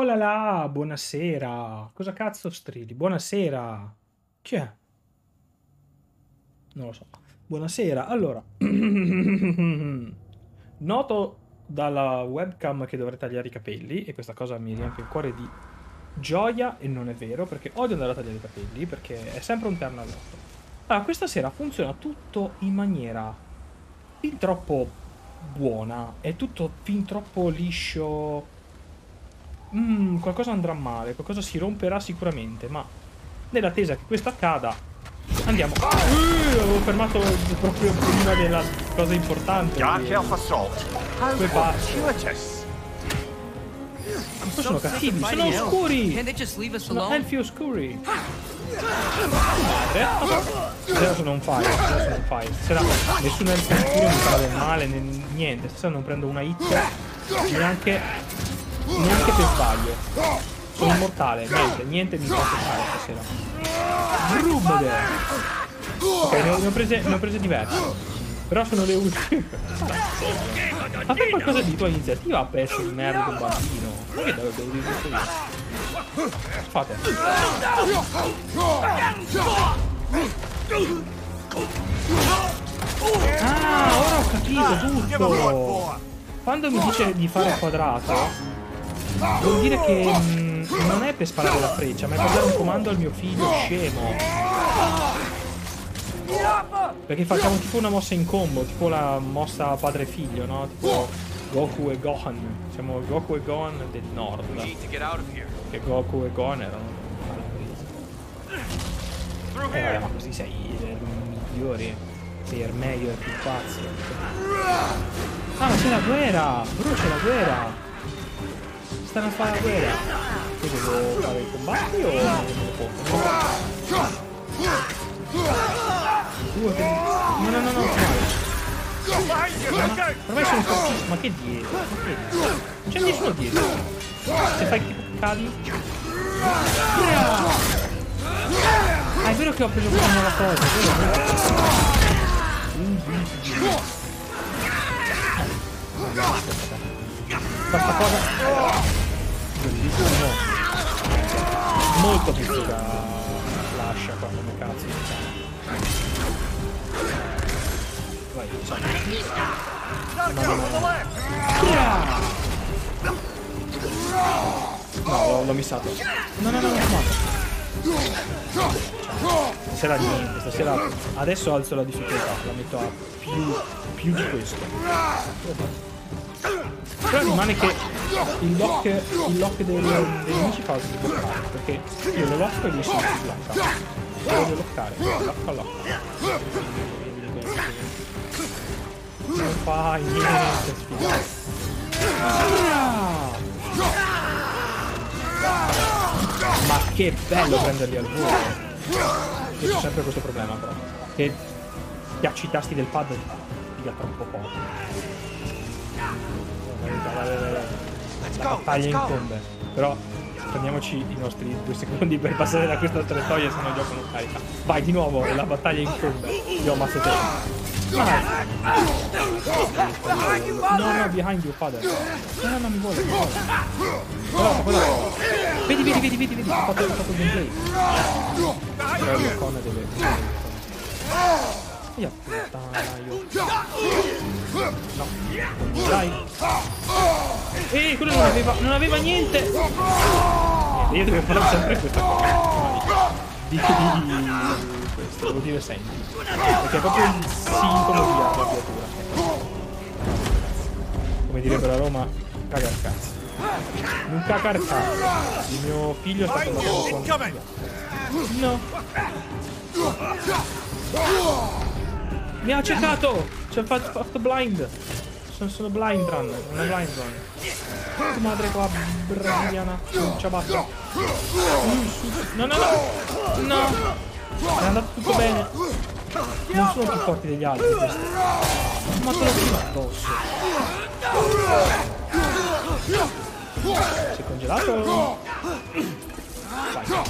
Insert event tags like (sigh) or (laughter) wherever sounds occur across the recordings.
Oh là là, buonasera. Cosa cazzo strilli? Buonasera. Chi è? Non lo so. Buonasera. Allora, (clears throat) noto dalla webcam che dovrei tagliare i capelli e questa cosa mi riempie il cuore di gioia e non è vero perché odio andare a tagliare i capelli perché è sempre un terno all'otto. Allora, questa sera funziona tutto in maniera fin troppo buona, è tutto fin troppo liscio. Mm, qualcosa andrà male, qualcosa si romperà sicuramente, ma nell'attesa che questo accada, andiamo. Uh, avevo fermato proprio prima della cosa importante. Dark Elf Assault. Quei pazzi. Sono cattivi, sono oscuri! Sono elfi oscuri. Madre. Adesso non fai, adesso non fai. Stasera nessun elfo oscuro mi fa del male, né niente. Stasera non prendo una hit neanche, neanche per sbaglio. Sono immortale, niente, niente mi fa toccare stasera. Brumede. Ok, ne ho, ne ho prese, ne ho prese diverse. Però sono le ultime. Ma fai qualcosa di tua iniziativa, pezzo di merda del bambino. Ma che devo devo dire questo io? Fate. Ah, ora ho capito tutto. Quando mi dice di fare quadrato, vuol dire che mm, non è per sparare la freccia, ma è per dare un comando al mio figlio scemo. Perché facciamo tipo una mossa in combo, tipo la mossa padre e figlio, no? Tipo Goku e Gohan. Siamo Goku e Gohan del nord. Che Goku e Gohan erano. Eh, ma così sei il migliore. Per me io è più pazzo. Ah, ma c'è la guerra! Bro, c'è la guerra! Stanno a fare la guerra! Io devo fare i combatti o non lo posso? Due che... No, no, no, no, no. Ormai sono fortissimo, ma che dietro? Ma c'è nessuno dietro. Se fai tipo cadi. Ah, è vero che ho preso quella nuova cosa, è vero? Questa cosa bellissimo. Molto da lascia qua come cazzo. Vai, No, l'ho, l'ho missato. No, no, no, no, no. Stasera niente, stasera adesso alzo la difficoltà, la metto a più, più di questo. Però rimane che il lock, il lock dei, dei nemici fa sbloccare, perché io lo locco e lui si sblocca. Lo voglio loccare, locca, locca. Non fai niente, sfigato. Ma che bello prenderli al volo. Ho sempre questo problema però. Che piacci i tasti del pad figa troppo poco. La battaglia incombe. Però prendiamoci i nostri due secondi per passare da questa traiettoria se no il gioco non carica. Vai di nuovo, la battaglia incombe. Io ammazzo te. No, no, behind you, father. No, no, no, mi vuole. Però, guarda. Vedi, vedi, vedi, vedi, vedi, ho fatto, ho fatto il gameplay. Però il deve... Io puttanaio. No, dai. Ehi, quello non aveva, non aveva niente. Io devo fare sempre questa cosa. Di, di, questo, devo dire sempre. Perché è proprio il sintomo di arrabbiatura. Come direbbero a Roma, caga il cazzo. Non caga il cazzo. Il mio figlio sta combattendo con... No. Mi ha cercato! Ci ha fatto, fatto blind! Sono, sono blind run, una blind run. Tu madre qua, brasiliana, ciabatta. No, no, no! No! È andato tutto bene. Non sono più forti degli altri questi. Ma lo prima addosso. Sei congelato? Vai.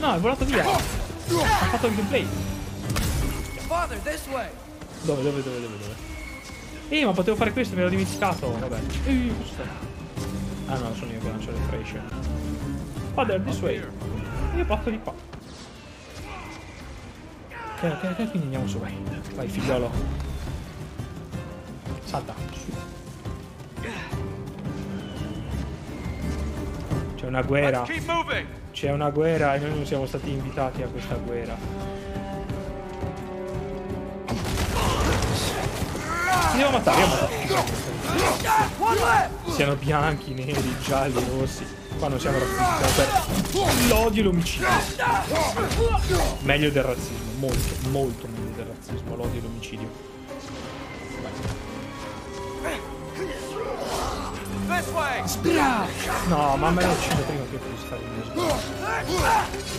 No, è volato via. Ha fatto il gameplay. Father, this way. Dove, dove, dove, dove, dove? Eh, ma potevo fare questo, mi ero dimenticato. Vabbè. Eh? Ah no, sono io che lancio le frecce. Father, this way. Io parto di qua. Ok, ok, ok, quindi andiamo su, vai. Vai, figliolo. Salta, su. Una guerra. C'è una guerra e noi non siamo stati invitati a questa guerra. Li devo matare, io. Siano bianchi, neri, gialli, rossi. Qua non siamo razzisti, per l'odio e l'omicidio. Meglio del razzismo, molto, molto meglio del razzismo, l'odio e l'omicidio. No, mamma lo ucciso prima che stare in mezzo.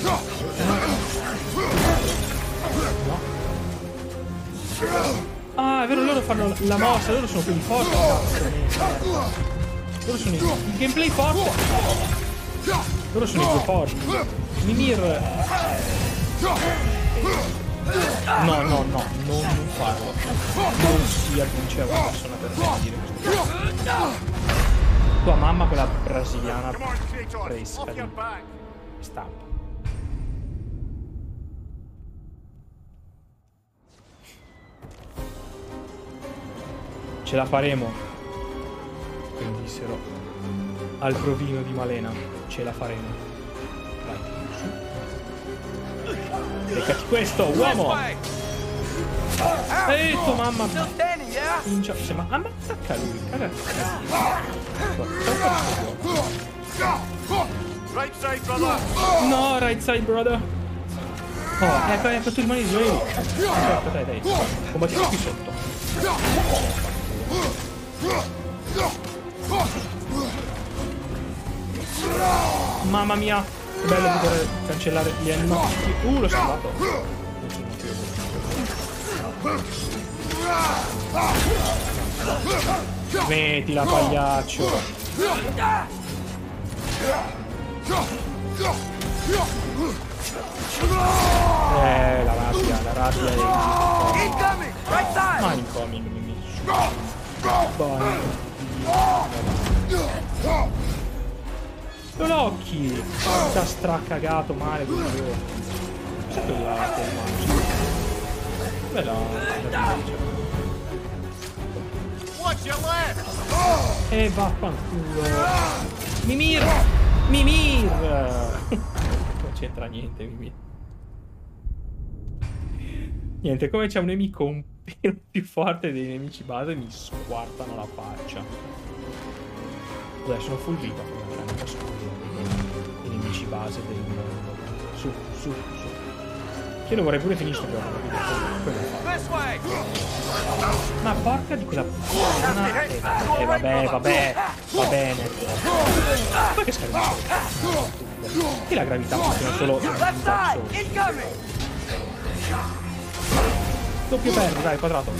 No. Ah, è vero, loro fanno la mossa, loro sono quelli forti, cazzo. Loro sono i, il gameplay forte. Loro sono i più forti. Mimir. No, no, no, non, farlo. Non si aggiunge a una persona per dire questo. Tua mamma, quella brasiliana fresca di stampa. Ce la faremo. Come dissero al provino di Malena. Ce la faremo. Vai, su. Beccati questo, uomo! Ehi, tua mamma! Comincia... Cioè, ma ammazzacca lui. Right side, brother. No, right side, brother. Oh, ecco, ecco, tu rimani Israele. Aspetta, dai, dai. Combattiamo qui sotto. Mamma mia, che bello poter cancellare gli ennocchi. Uh, l'ho salvato. Non. Smettila, pagliaccio. Eh, la rabbia, la rabbia è... Ma incoming, mi L'occhi! Ti ha stracagato male quello. Cos'è quella left. E vaffanculo. Mimir! Mimir! (laughs) Non c'entra niente, Mimir. Niente, come c'è un nemico un pelo (laughs) più forte dei nemici base, mi squartano la faccia. Dai, sono full vita, come vedere i nemici base del mondo. Su, su, su. Io lo vorrei pure finire però. Ma porca di quella puttana. Eh, vabbè, vabbè, va bene. Ma che scherzo? Che la gravità funziona solo. Doppio perdi, dai, quadrato.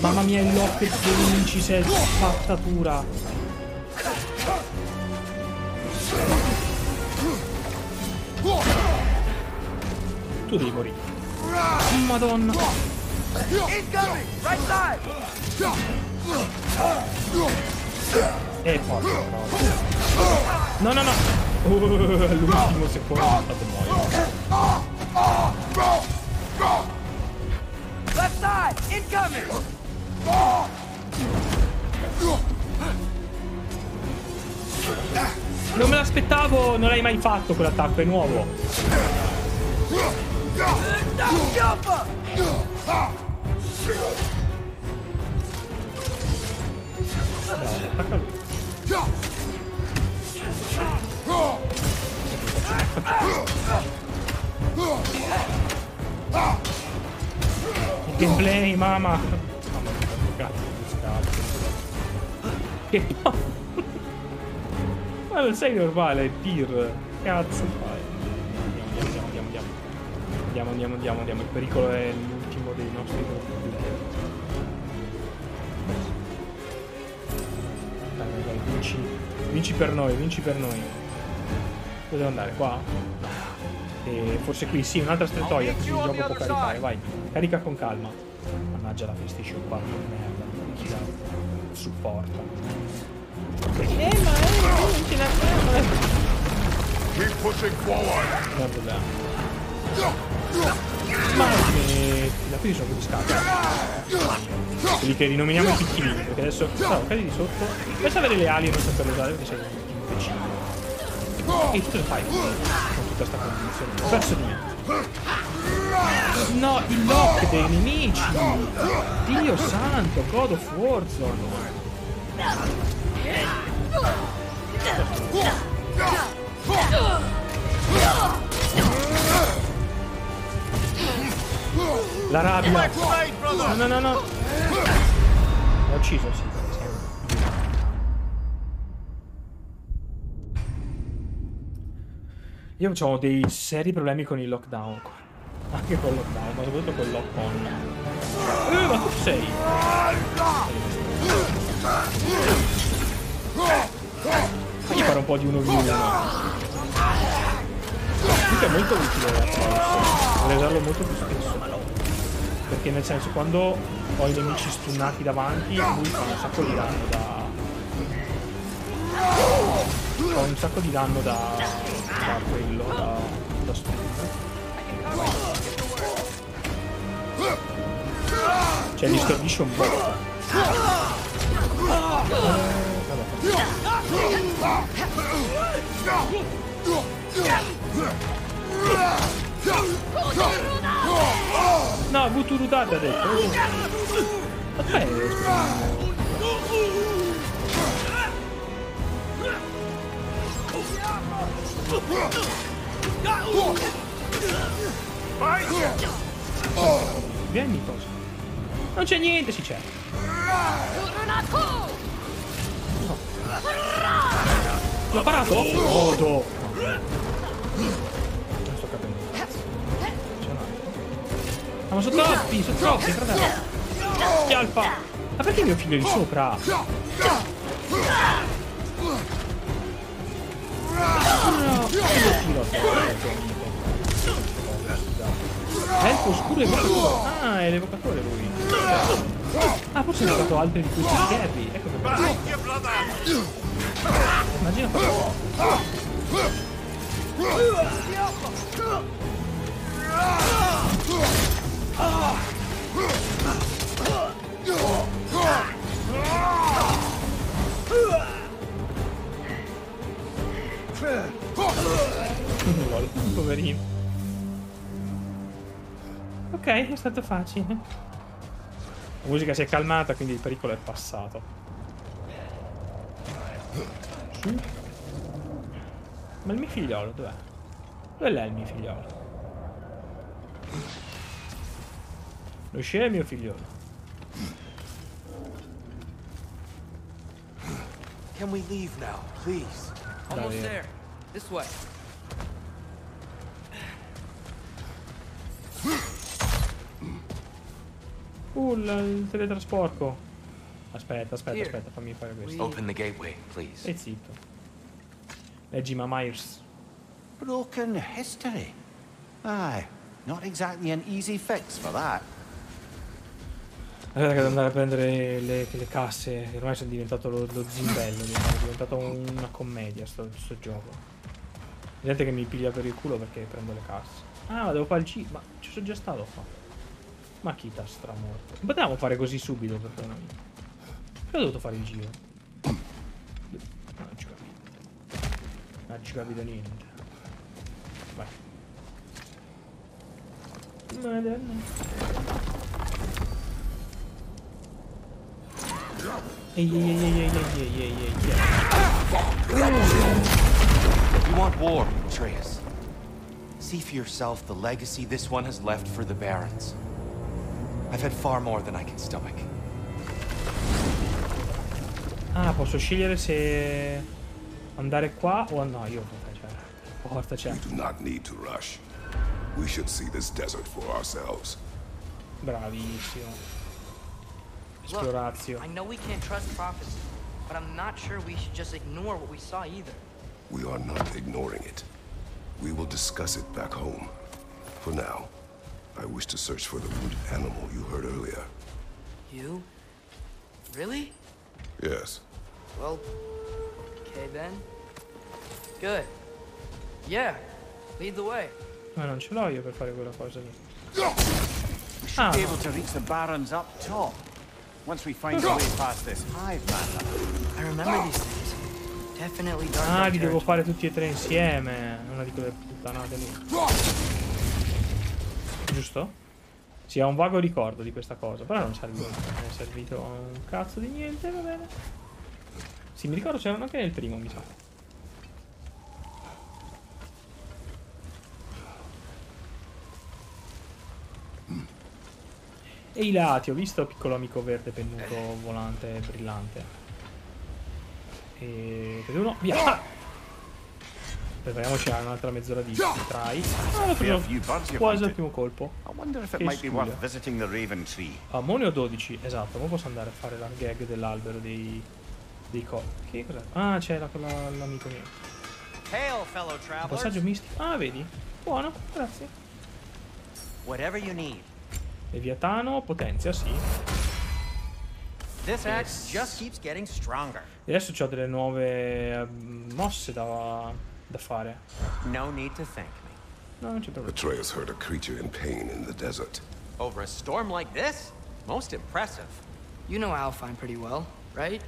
Mamma mia, il lock dei nemici si è spazzatura. Tu devi morire. Madonna. E porca roba. No, no, no. Uh, All'ultimo secondo è stato muoio. Left side. Incoming. Non me l'aspettavo, non l'hai mai fatto quell'attacco, è nuovo. Il gameplay, mamma. Mamma mia, che cazzo di scatto. Che Ma non sei normale, Pir. Cazzo fai? Andiamo, andiamo, andiamo, andiamo. Andiamo, andiamo, andiamo, andiamo. Il pericolo è l'ultimo dei nostri player. Dai, dai, dai, vinci. Vinci per noi, vinci per noi. Dove devo andare? Qua? E forse qui sì, un'altra strettoia, così il gioco può caricare, vai. Carica con calma. Mannaggia la PlayStation 4 di merda, chi la supporta. Eh ma eh, non ce la fa, Keep pushing forward. è problema. Ma che... da qui sono quelli scatti. Quelli che rinominiamo i piccolini, perché adesso... No, cadi di sotto. Pensa avere le ali e non saperle usare perché sei un imbecille. E tu te le fai con tutta sta condizione. Ho perso di niente. No, il lock dei nemici! Dio santo, God of Warzone! La rabbia! No, no, no, no! L'ho ucciso, sì. Io ho dei seri problemi con il lockdown. Anche con il lockdown, ma soprattutto con il lock on. Eh, ma tu sei? Fagli fare un po' di 1v1. Questo è molto utile. Vorrei usarlo molto più spesso. Perché nel senso quando ho i nemici stunnati davanti, lui fa un sacco di danno da. Fa un sacco di danno da. da quello, da. da stun. Cioè li stordisce un po'. No, Buturudata ha detto. Aspetta. Vieni cosa. Non c'è niente, sì c'è. L'ho parato? Oh, do. Non sto capendo. C'è un. Ah, ma sono troppi, sono troppi, fratello. Schialpa. Ma perché mio figlio è lì sopra? No, Elfo oscuro e evocatore. Ah, è l'evocatore lui. Ah, forse ha evocato altri di questi schermi. Ecco perché. Immagina. Lol, Poverino. Ok, è stato facile. La musica si è calmata, quindi il pericolo è passato. Su. Ma il mio figliolo dov'è? Dov'è il mio figliolo? Lo scemo è mio figliolo. Can we leave now, please? Almost Dai. there. This way. Uh, il teletrasporto. Aspetta, aspetta, aspetta, fammi fare questo. Open the gateway, please. Stai zitto. Leggi ma Myers. Broken history. Aye, not exactly an easy fix for that. Allora che devo andare a prendere le, le casse. Ormai sono diventato lo, lo zimbello. È diventato una commedia sto, sto gioco. Vedete che mi piglia per il culo perché prendo le casse. Ah, ma devo fare il G. Ma ci sono già stato qua. Ma chi sta stramorto? Non potevamo fare così subito per noi. Che ho dovuto fare il giro? Non ci capito. Non ci capito niente. Vai. Madonna. Ehi, ehi, ehi, ehi, ehi, ehi, ehi, ehi. You want war, Atreus. See for yourself the legacy this one has left for the Barons. I've had far more than I can stomach. Ah, posso scegliere se andare qua o no, io cioè, porta c'è. We do not need to rush. We should see this desert for ourselves. Bravissimo. Look, Esplorazio. I know we can't trust prophecy, but I'm not sure we should just ignore what we saw either. We are not ignoring it. We will discuss it back home. For now, I wish to search for the wounded animal you heard earlier. You? Really? Yes. Well, okay then. Good. Yeah. Lead the way. Ma non ce l'ho io per fare quella cosa lì. We should Ah. be able to reach the barons up top. Once we find a way past this hive matter. I remember these things. Definitely dark. Ah, li devo fare tutti e tre insieme. Una di quelle puttanate lì. Giusto? Sì, ho un vago ricordo di questa cosa, però non serve. Non è servito un cazzo di niente, va bene. Sì, mi ricordo c'erano anche nel primo, mi sa. E i lati, ho visto piccolo amico verde pennuto volante brillante. E uno, via! Prepariamoci a un'altra mezz'ora di try. Ah, preso quasi al primo colpo. Ah, Monio 12, esatto, ma posso andare a fare la gag dell'albero dei... dei co... Che cos'è? Ah, c'è la- l'amico mio. Un passaggio mistico. Ah, vedi? Buono, grazie. Whatever you need. Leviatano, potenzia, sì. This axe just keeps getting stronger. E adesso ho delle nuove eh, mosse da fare. No need to thank me. No, non c'è problema. Atreus heard a creature in pain in the desert. Over a storm like this? Most impressive. You know Alfine pretty well, right?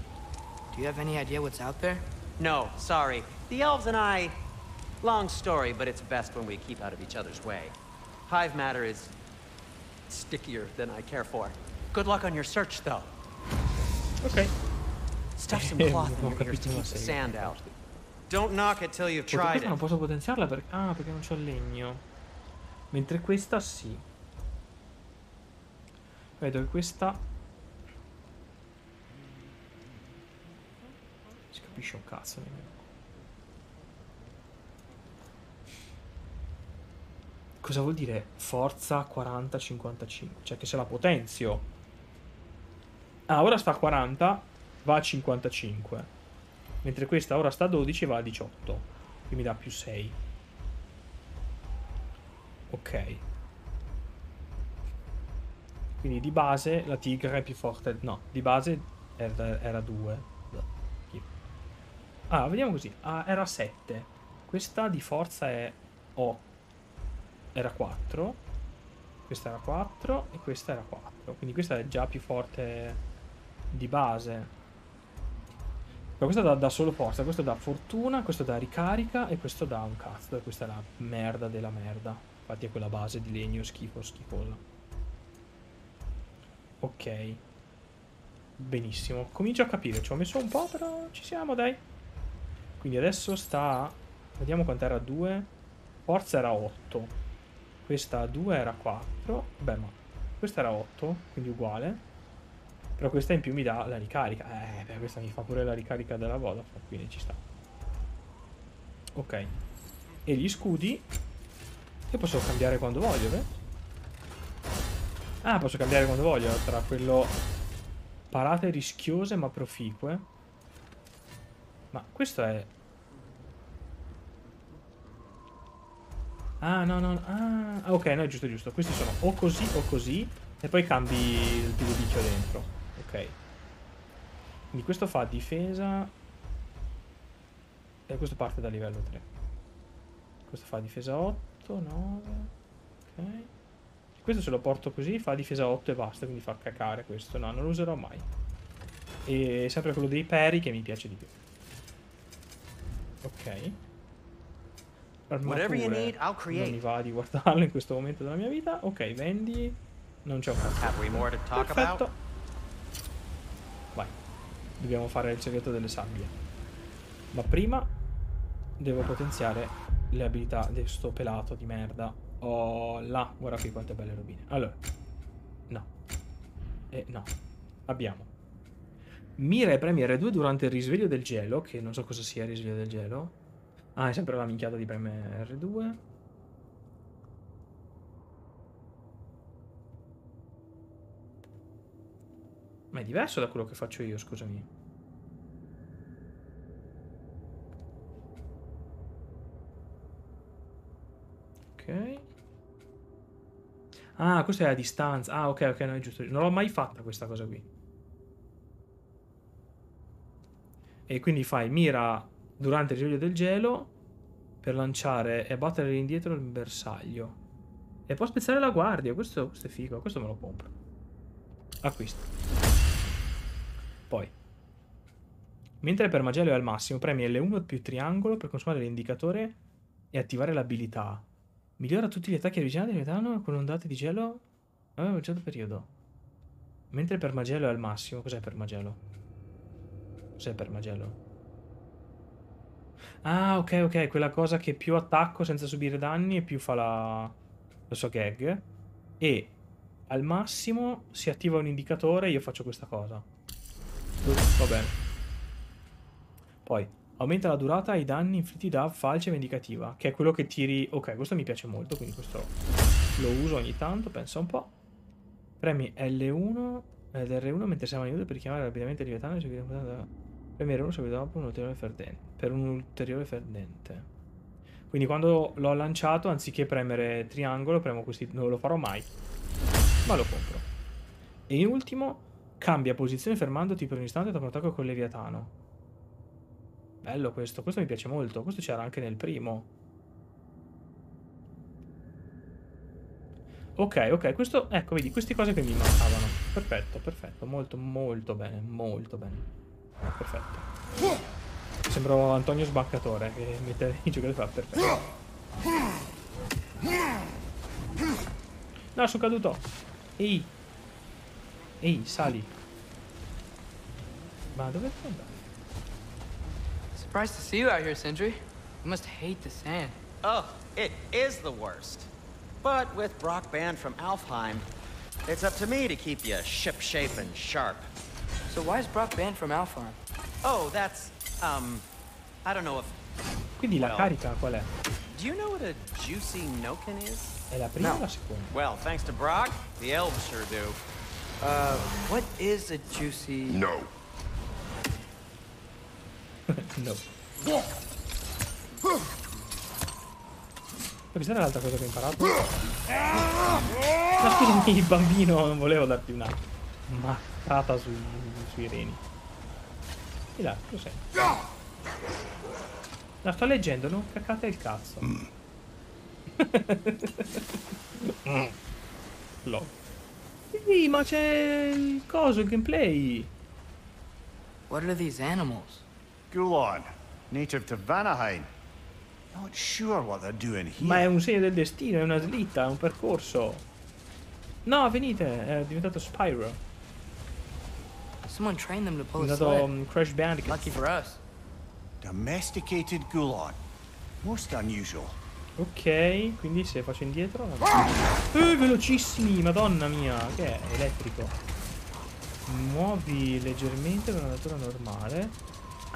Do you have any idea what's out there? No, sorry. The elves and I. Long story, but it's best when we keep out of each other's way. Hive matter is stickier than I care for. Good luck on your search, though. Ok. Stuff some cloth (laughs) in your ears to keep the sand out. Don't knock it till you've Questa tried questa non it. posso potenziarla perché... Ah, perché non c'ho il legno. Mentre questa sì. Vedo che questa... Si capisce un cazzo nemmeno. Cosa vuol dire forza 40-55? Cioè che se la potenzio... Ah, ora sta a 40, va a 55. Mentre questa ora sta a 12 e va a 18. Quindi mi dà più 6. Ok. Quindi di base la tigre è più forte. No, di base era, era 2. Ah, vediamo così. Ah, era 7. Questa di forza è 8. Era 4. Questa era 4 e questa era 4. Quindi questa è già più forte di base. Ma questo dà, dà solo forza, questo dà fortuna, questo dà ricarica e questo dà un cazzo. E questa è la merda della merda. Infatti è quella base di legno schifo, schifosa. Ok. Benissimo. Comincio a capire, ci ho messo un po', però ci siamo, dai. Quindi adesso sta... Vediamo quant'era 2. Forza era 8. Questa a 2 era 4. Beh, ma questa era 8, quindi uguale. Però questa in più mi dà la ricarica. Eh, beh, questa mi fa pure la ricarica della Vodafone, quindi ci sta. Ok. E gli scudi... Io posso cambiare quando voglio, beh? Ah, posso cambiare quando voglio, tra quello... Parate rischiose ma proficue. Ma questo è... Ah, no, no. Ah, ok, no, giusto, giusto. Questi sono o così o così. E poi cambi il giudizio dentro. Ok. Quindi questo fa difesa. E questo parte da livello 3. Questo fa difesa 8, 9. Ok. Questo se lo porto così fa difesa 8 e basta, quindi fa cacare questo. No, non lo userò mai. E sempre quello dei peri che mi piace di più. Ok. Armature. need, Non mi va di guardarlo in questo momento della mia vita. Ok, vendi. Non c'è un cazzo. Perfetto. Dobbiamo fare il segreto delle sabbie. Ma prima devo potenziare le abilità di sto pelato di merda. Oh là, guarda qui quante belle robine. Allora. No. E no. Abbiamo. Mira e premi R2 durante il risveglio del gelo, che non so cosa sia il risveglio del gelo. Ah, è sempre la minchiata di preme R2. Ma è diverso da quello che faccio io, scusami. Ah, questa è a distanza. Ah, ok, ok, no, è giusto. Non l'ho mai fatta questa cosa qui. E quindi fai mira durante il risveglio del gelo per lanciare e battere indietro il bersaglio. E può spezzare la guardia. Questo, questo è figo. Questo me lo compro. Acquisto. Poi. Mentre per Magello è al massimo, premi L1 più triangolo per consumare l'indicatore e attivare l'abilità. Migliora tutti gli attacchi avvicinati di metano con ondate di gelo a un certo periodo. Mentre per Magello è al massimo. Cos'è per Magello? Cos'è per Magello? Ah, ok, ok. Quella cosa che più attacco senza subire danni e più fa la... lo so gag. E al massimo si attiva un indicatore e io faccio questa cosa. Va bene. Poi, aumenta la durata ai danni inflitti da falce vendicativa, che è quello che tiri... Ok, questo mi piace molto, quindi questo lo uso ogni tanto, pensa un po'. Premi L1 ed R1 mentre siamo in per richiamare rapidamente il Leviatano e seguire Premi R1 subito dopo un ulteriore ferdente. Per un ulteriore ferdente. Quindi quando l'ho lanciato, anziché premere triangolo, premo questi... Non lo farò mai. Ma lo compro. E in ultimo, cambia posizione fermandoti per un istante dopo un attacco con il Leviatano. Bello questo, questo mi piace molto. Questo c'era anche nel primo. Ok, ok, questo, ecco, vedi, queste cose che mi mancavano. Perfetto, perfetto, molto, molto bene, molto bene. Perfetto. Sembro Antonio Sbaccatore che mette i giocatori fa, perfetto. No, sono caduto. Ehi. Ehi, sali. Ma dove andare? Surprised to see you out here, Sindri. You must hate the sand. Oh, it is the worst. But with Brock banned from Alfheim, it's up to me to keep you ship-shape and sharp. So why is Brock banned from Alfheim? Oh, that's, um, I don't know if... Quindi la Well. carica qual è? Do you know what a juicy Noken is? È la prima o la seconda? Well, thanks to Brock, the elves sure do. Uh, what is a juicy... No. (laughs) no. Questa era l'altra cosa che ho imparato. No, scusami, bambino, non volevo darti una mazzata sui, sui reni. Di là, sei. La sto leggendo, non cacate il cazzo. Mm. (laughs) Lo. Sì, ma c'è il coso, il gameplay. What are these animals? Gulon, native to Vanaheim. Not sure what they're doing here. Ma è un segno del destino, è una slitta, è un percorso. No, venite, è diventato Spyro. Someone trained them to È pull a diventato sled. um, Crash Bandicoot. Lucky for us. Domesticated Gulon. Most unusual. Ok, quindi se faccio indietro... Eh, velocissimi, madonna mia, che è? Elettrico. Muovi leggermente con una natura normale.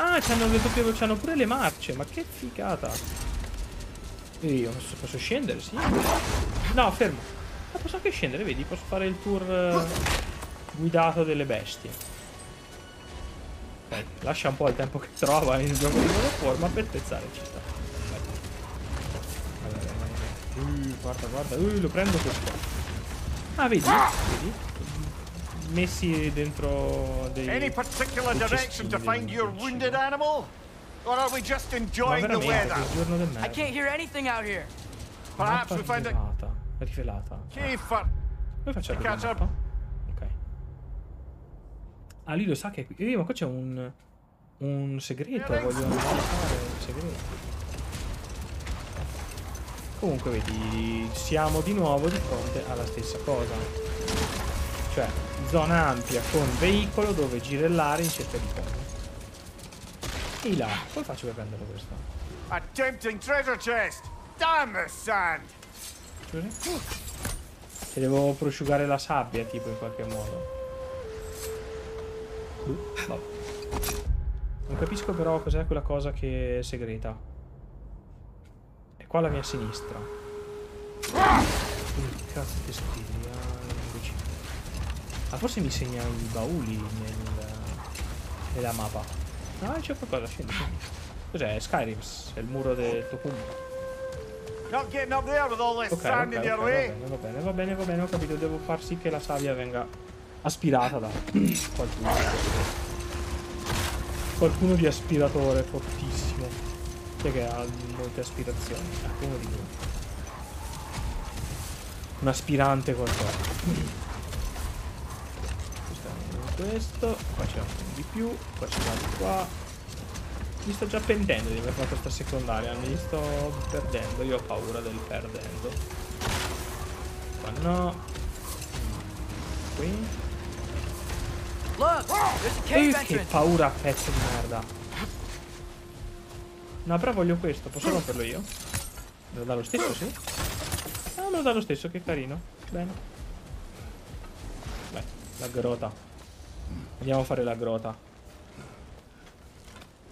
Ah, c'hanno, le doppie- c'hanno pure le marce, ma che figata. Io posso, posso scendere, sì? No, fermo. Ma posso anche scendere, vedi? Posso fare il tour eh, guidato delle bestie. Ok, lascia un po' il tempo che trova in gioco di piattaforma per pezzare, ci sta. Vai, vai. Uh, guarda, guarda. Uh, lo prendo questo. Ah, vedi? Vedi? Messi dentro dei... Any particular direction to find your wounded animal? Or are we just enjoying the weather? che giorno del I can't hear anything out here. Perhaps we find a rivelata. Rivelata. cave for... Come faccio a mappa? Ok. Ah, lui lo sa che è qui. Eh, ma qua c'è un... Un segreto. Voglio andare a fare il segreto. Comunque, vedi, siamo di nuovo di fronte alla stessa cosa. Cioè, zona ampia con veicolo dove girellare in cerca di cose. E là, come faccio per prendere questo? A tempting treasure chest! Damn the sand! Scusi? Se devo prosciugare la sabbia, tipo, in qualche modo. Uh, vabbè. Non capisco però cos'è quella cosa che è segreta. È qua alla mia sinistra. Che cazzo che scrivi? Ah. Ah, forse mi segna i bauli nel, nella mappa. Ah, c'è qualcosa, scendi, scendi. Cos'è? Skyrim, è il muro del Tokumba. Not getting up there with all this Ok, ok, sand in ok, your va way. bene, va bene, va bene, va bene, ho capito, devo far sì che la savia venga aspirata da qualcuno. Qualcuno di aspiratore fortissimo. Chi è che ha molte aspirazioni? Ecco, uno di noi. Un aspirante qualcosa. Questo qua c'è uno di più, qua c'è un altro qua. Mi sto già pentendo di aver fatto questa secondaria, mi sto perdendo, io ho paura del perdendo. Qua no. Qui. Eh, cave che paura, pezzo di merda. No, però voglio questo, posso romperlo io? Me lo dà lo stesso, sì? Ah, me lo dà lo stesso, che carino. Bene. Beh, la grota. Andiamo a fare la grota.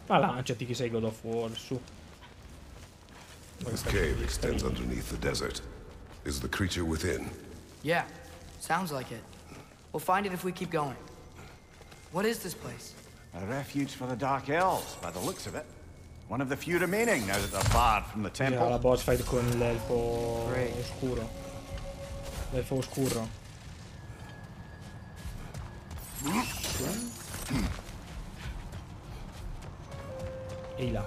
Ma lanciati che sei God of War, su. This cave extends underneath the desert. Is the creature within? Yeah, sounds like it. We'll find it if we keep going. What is this place? A refuge for the Dark Elves, by the looks of it. One of the few remaining now that they're barred from the Era la temple. boss fight con l'elfo oscuro. L'elfo oscuro. Ehi là.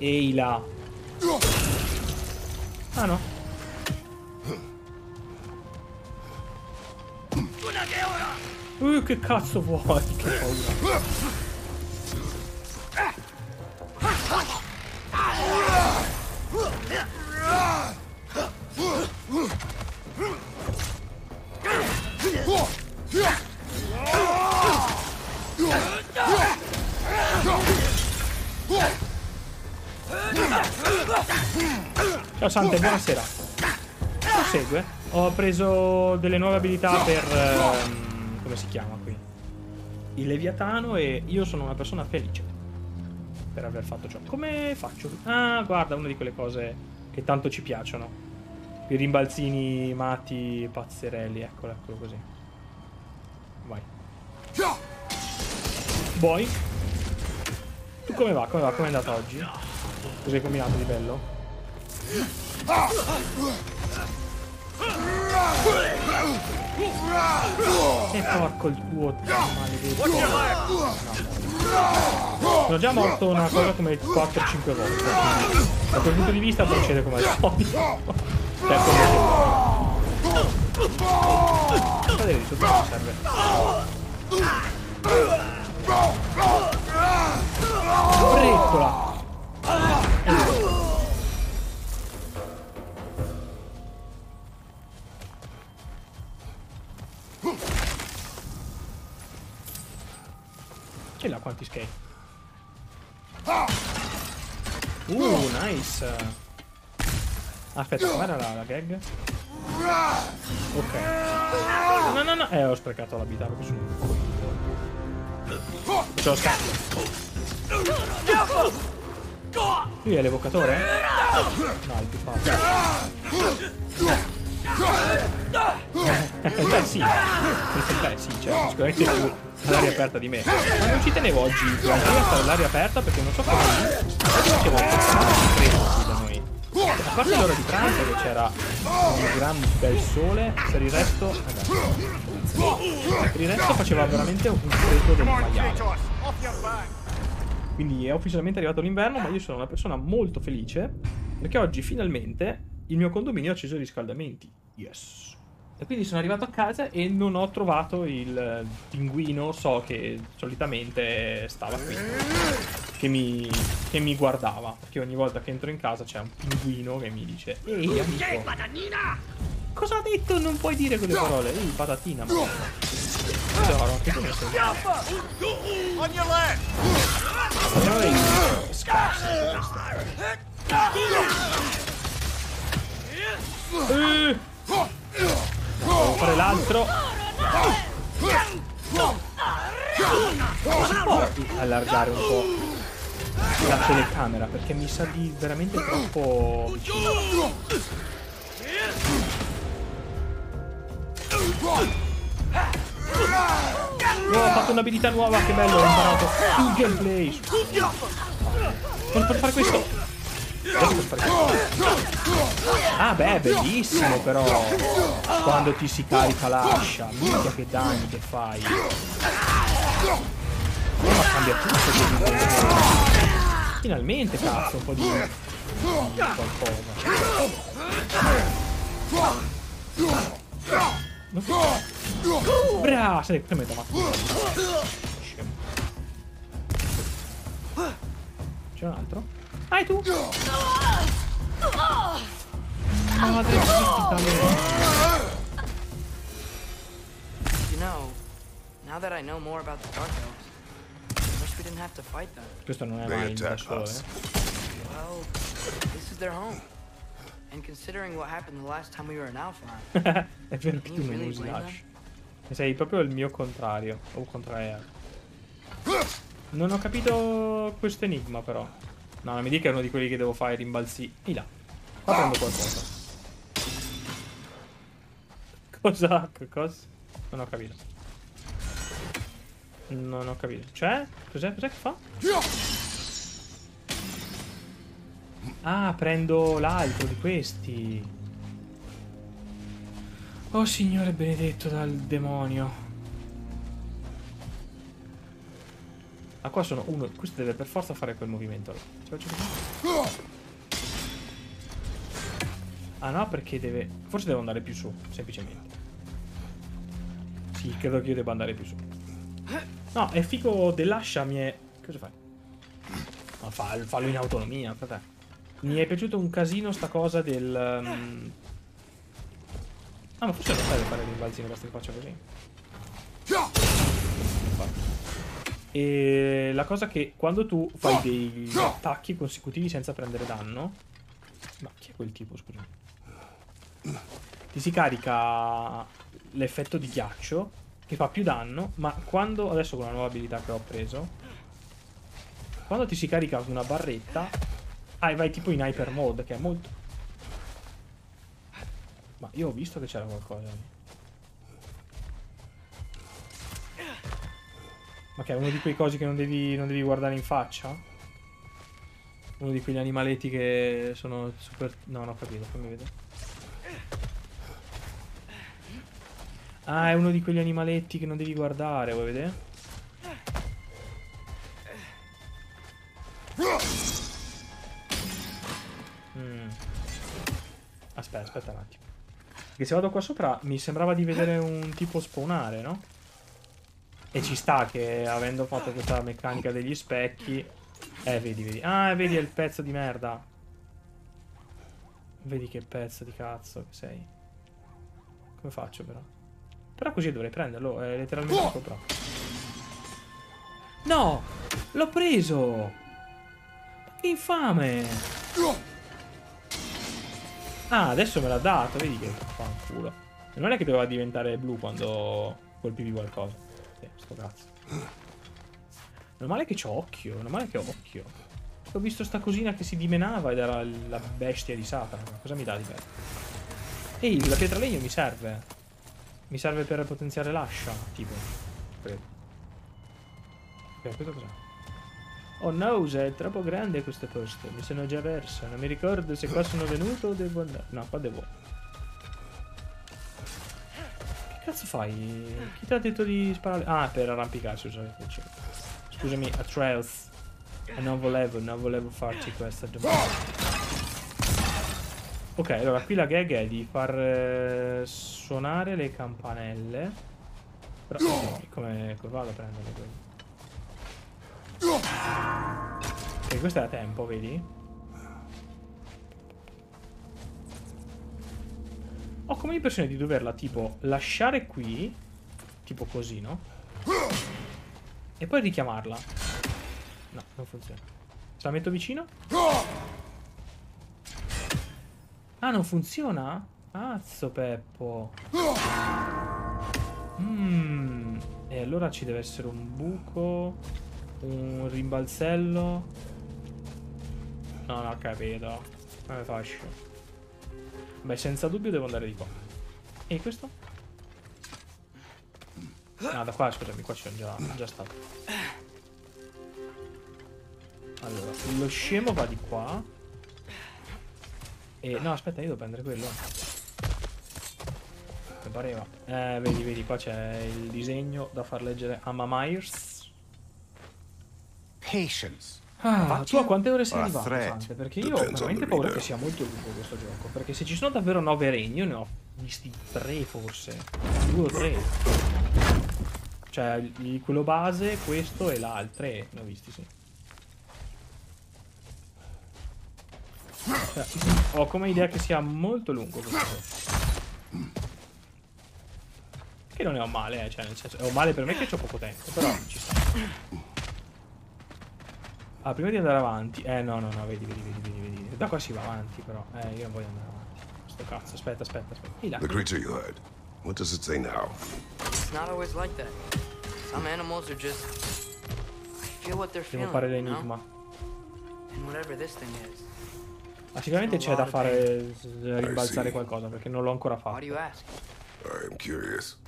Ehi là. Ah no. Uh, che cazzo vuoi? Che paura. Ciao Sante, buonasera. Prosegue. Ho preso delle nuove abilità per... ehm, come si chiama qui? Il Leviatano e io sono una persona felice per aver fatto ciò. Come faccio? Ah, guarda, una di quelle cose che tanto ci piacciono. I rimbalzini matti pazzerelli, eccolo, eccolo così. Vai. Boy. Tu come va? Come va? Come è andata oggi? Cosa combinato di bello? E porco il tuo maledetto. No. Sono già morto una cosa come 4-5 volte. Da quel punto di vista procede come al solito. Cioè, come... Cadere di sotto serve. Brettola! E là quanti skate. Uh, nice. Aspetta, guarda la, la gag. Ok. No, no, no. Eh, ho sprecato la vita perché sono un lo scambio. Lui è l'evocatore? No, il più facile. Beh sì, beh sì, cioè, sicuramente più all'aria aperta di me. Ma non ci tenevo oggi la stare all'aria aperta perché non so come oggi A parte l'ora di pranzo che c'era un gran bel sole, per il resto. Vabbè. Per il resto faceva veramente un freddo del maiale. Quindi è ufficialmente arrivato l'inverno, ma io sono una persona molto felice perché oggi finalmente il mio condominio ha acceso i riscaldamenti. Yes. E quindi sono arrivato a casa e non ho trovato il pinguino, so che solitamente stava qui, che mi, che mi guardava, perché ogni volta che entro in casa c'è un pinguino che mi dice Ehi amico, cosa ha detto? Non puoi dire quelle parole. Ehi patatina, ma... Tesoro, che ne sei? On your left. Andiamo Devo fare l'altro. Si può allargare un po' la telecamera perché mi sa di veramente troppo vicino. Oh, ho fatto un'abilità nuova, che bello, ho imparato il gameplay. Posso fare questo. Ah beh, bellissimo però. Quando ti si carica l'ascia. Minchia che danni che fai. Oh, ma cambia tutto. Finalmente, cazzo, un po' di, di qualcosa. Bra! Sai, come da. C'è un altro? È tu? Madre You know, now that I know more about the Dark Elves, I wish we didn't have to fight them. Questo non è They mai da solo, us. eh. Well, this is their home. And considering what happened the last time we were in Alfheim, (laughs) è vero che tu non usi l'ascia. Sei proprio il mio contrario. O contrario. Non ho capito questo enigma però. No, non mi dica è uno di quelli che devo fare rimbalzi. Di là. Qua prendo qualcosa. Cosa? Cosa? Non ho capito. Non ho capito. Cioè? Cos'è? Cos'è che fa? Ah, prendo l'altro di questi. Oh signore benedetto dal demonio. Ah, qua sono uno. Questo deve per forza fare quel movimento. Ci faccio così. Ah no, perché deve. Forse devo andare più su, semplicemente. Sì, credo che io debba andare più su. No, è figo dell'ascia mi è. Cosa fai? Ma fa, fallo in autonomia, frate. Mi è piaciuto un casino sta cosa del. um, Ah, ma forse non serve fare rimbalzino, basta che faccia così. E la cosa che quando tu fai dei attacchi consecutivi senza prendere danno. Ma chi è quel tipo, scusa? Ti si carica l'effetto di ghiaccio che fa più danno, ma quando adesso con la nuova abilità che ho preso, quando ti si carica una barretta, ah, vai tipo in hyper mode, che è molto ma io ho visto che c'era qualcosa. Ma è uno di quei cosi che non devi, non devi guardare in faccia? Uno di quegli animaletti che sono super... No, non ho capito, fammi vedere. Ah, è uno di quegli animaletti che non devi guardare, vuoi vedere? Mm. Aspetta, aspetta un attimo. Perché se vado qua sopra mi sembrava di vedere un tipo spawnare, no? E ci sta che avendo fatto questa meccanica degli specchi... Eh, vedi, vedi. Ah, vedi, è il pezzo di merda. Vedi che pezzo di cazzo che sei. Come faccio però? Però così dovrei prenderlo, è letteralmente sopra. No! L'ho preso! Che infame! Ah, adesso me l'ha dato, vedi che fa un culo. Non è che doveva diventare blu quando colpivi qualcosa. Sto cazzo. Meno male che c'ho occhio, meno male che ho occhio. Ho visto sta cosina che si dimenava ed era la bestia di Satana. Cosa mi dà di bello? Ehi, la pietra legno mi serve. Mi serve per potenziare l'ascia, tipo. Credo. Ok, questo cos'è? Oh no, è troppo grande questo posto. Mi sono già perso. Non mi ricordo se qua sono venuto o devo andare. No, qua devo. Che cazzo fai? Chi ti ha detto di sparare? Ah, per arrampicarsi. Scusami, Atreus. Non volevo, non volevo farci questa domanda. Ok, allora qui la gag è di far eh, suonare le campanelle. Però come, come vado a prenderle quelle? Ok, questo è a tempo, vedi? Ho come l'impressione di doverla tipo lasciare qui, tipo così, no? E poi richiamarla. No, non funziona. Se la metto vicino? Ah, non funziona? Azzo Peppo. Mmm. E allora ci deve essere un buco. Un rimbalzello. No, no, capito. Come faccio? Beh, senza dubbio devo andare di qua. E questo? No, da qua, scusami, qua c'è già, già stato. Allora, lo scemo va di qua. E no, aspetta, io devo prendere quello. Mi pareva. Eh, vedi, vedi, qua c'è il disegno da far leggere a Myers. Patience. Ah, tu a quante ore sei arrivato. Fante? Perché io ho veramente paura reader. che sia molto lungo questo gioco. Perché se ci sono davvero nove regni, io ne ho visti tre forse. Due o tre. Cioè, il- quello base, questo e l'altro. Tre ne ho visti, sì. Cioè, ho come idea che sia molto lungo questo gioco. Che non è un male, eh, cioè, nel senso, è un male per me che ho poco tempo, però ci sta. Ah, prima di andare avanti. Eh, no, no, no, vedi, vedi, vedi, vedi, vedi. Da qua si va avanti, però. Eh, io non voglio andare avanti. Sto cazzo, aspetta, aspetta, aspetta. Di là. The creature you heard. What does it say now? It's not always like that. Some animals are just. I feel what they're Devo feeling. fare you know? l'enigma. And whatever this thing is. Ma sicuramente c'è da fare rimbalzare qualcosa, perché non l'ho ancora Why do you fatto. ask? I am curious.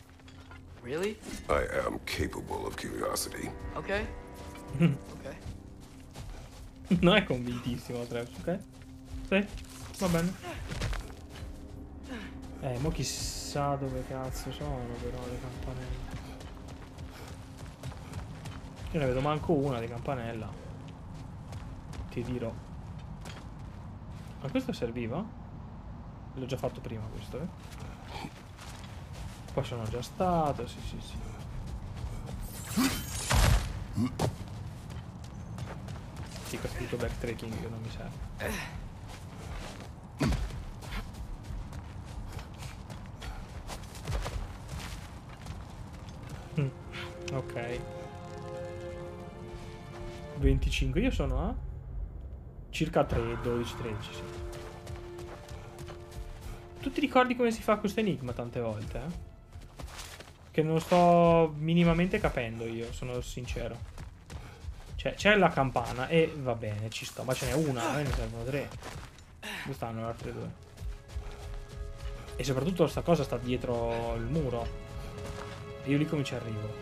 Really? I am capable of curiosity. Okay. (laughs) okay. (laughs) Non è convintissimo, Travis, ok? Sì, va bene. Eh, mo chissà dove cazzo sono però le campanelle. Io ne vedo manco una di campanella. Ti dirò. Ma questo serviva? L'ho già fatto prima questo, eh. Qua sono già stato, sì sì sì. Tutto backtracking non mi serve. Mm, Ok. 25, io sono a circa 3, 12, 13, sì. Tu ti ricordi come si fa questo enigma tante volte, eh? Che non sto minimamente capendo io, sono sincero. Cioè, c'è la campana e va bene, ci sto, ma ce n'è una, a me ne servono tre. Dove stanno le altre due? E soprattutto sta cosa sta dietro il muro. E io lì come ci arrivo?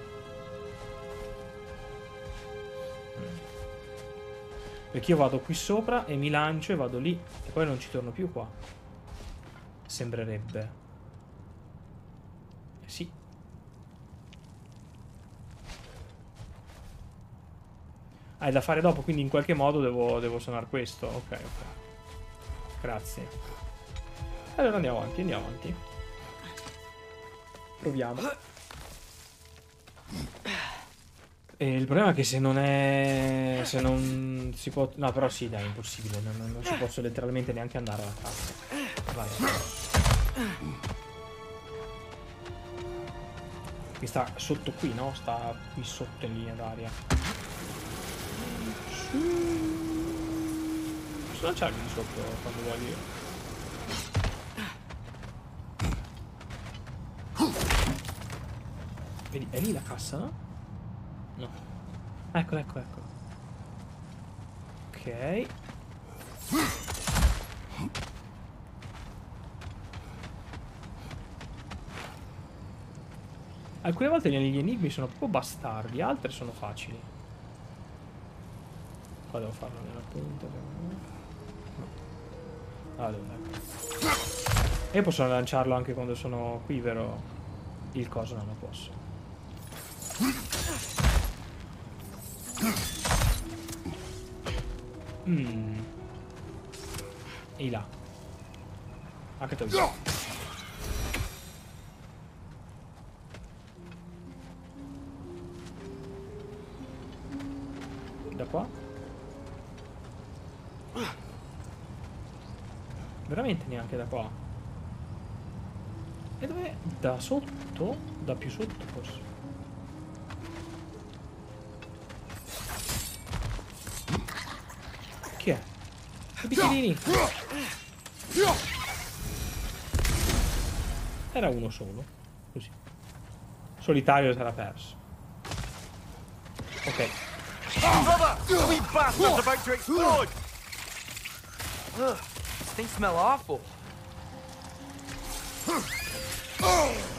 Mm. Perché io vado qui sopra e mi lancio e vado lì. E poi non ci torno più qua. Sembrerebbe. Eh sì. È da fare dopo, quindi in qualche modo devo, devo suonare questo. Ok, ok. Grazie. Allora andiamo avanti, andiamo avanti. Proviamo. E il problema è che se non è... Se non si può... No, però sì, dai, è impossibile. Non, non- non ci posso letteralmente neanche andare alla casa. Vai. Mi sta sotto qui, no? Sta qui sotto in linea d'aria. Posso lanciarmi di sotto quando voglio io. Vedi, è lì la cassa, no? No. Ecco, ecco, ecco. Ok. Alcune volte gli enigmi sono proprio bastardi, altre sono facili. Qua devo farlo nella punta. No. Ah. E posso lanciarlo anche quando sono qui, vero? Il coso non lo posso. Mmm. E là. Ah, che t'ho visto. Da qua? Veramente neanche da qua. E dove? Da sotto? Da più sotto forse. Chi è? I bicchierini. Era uno solo. Così. Solitario sarà perso. Ok. Brother! We bastards about to explode! Things smell awful.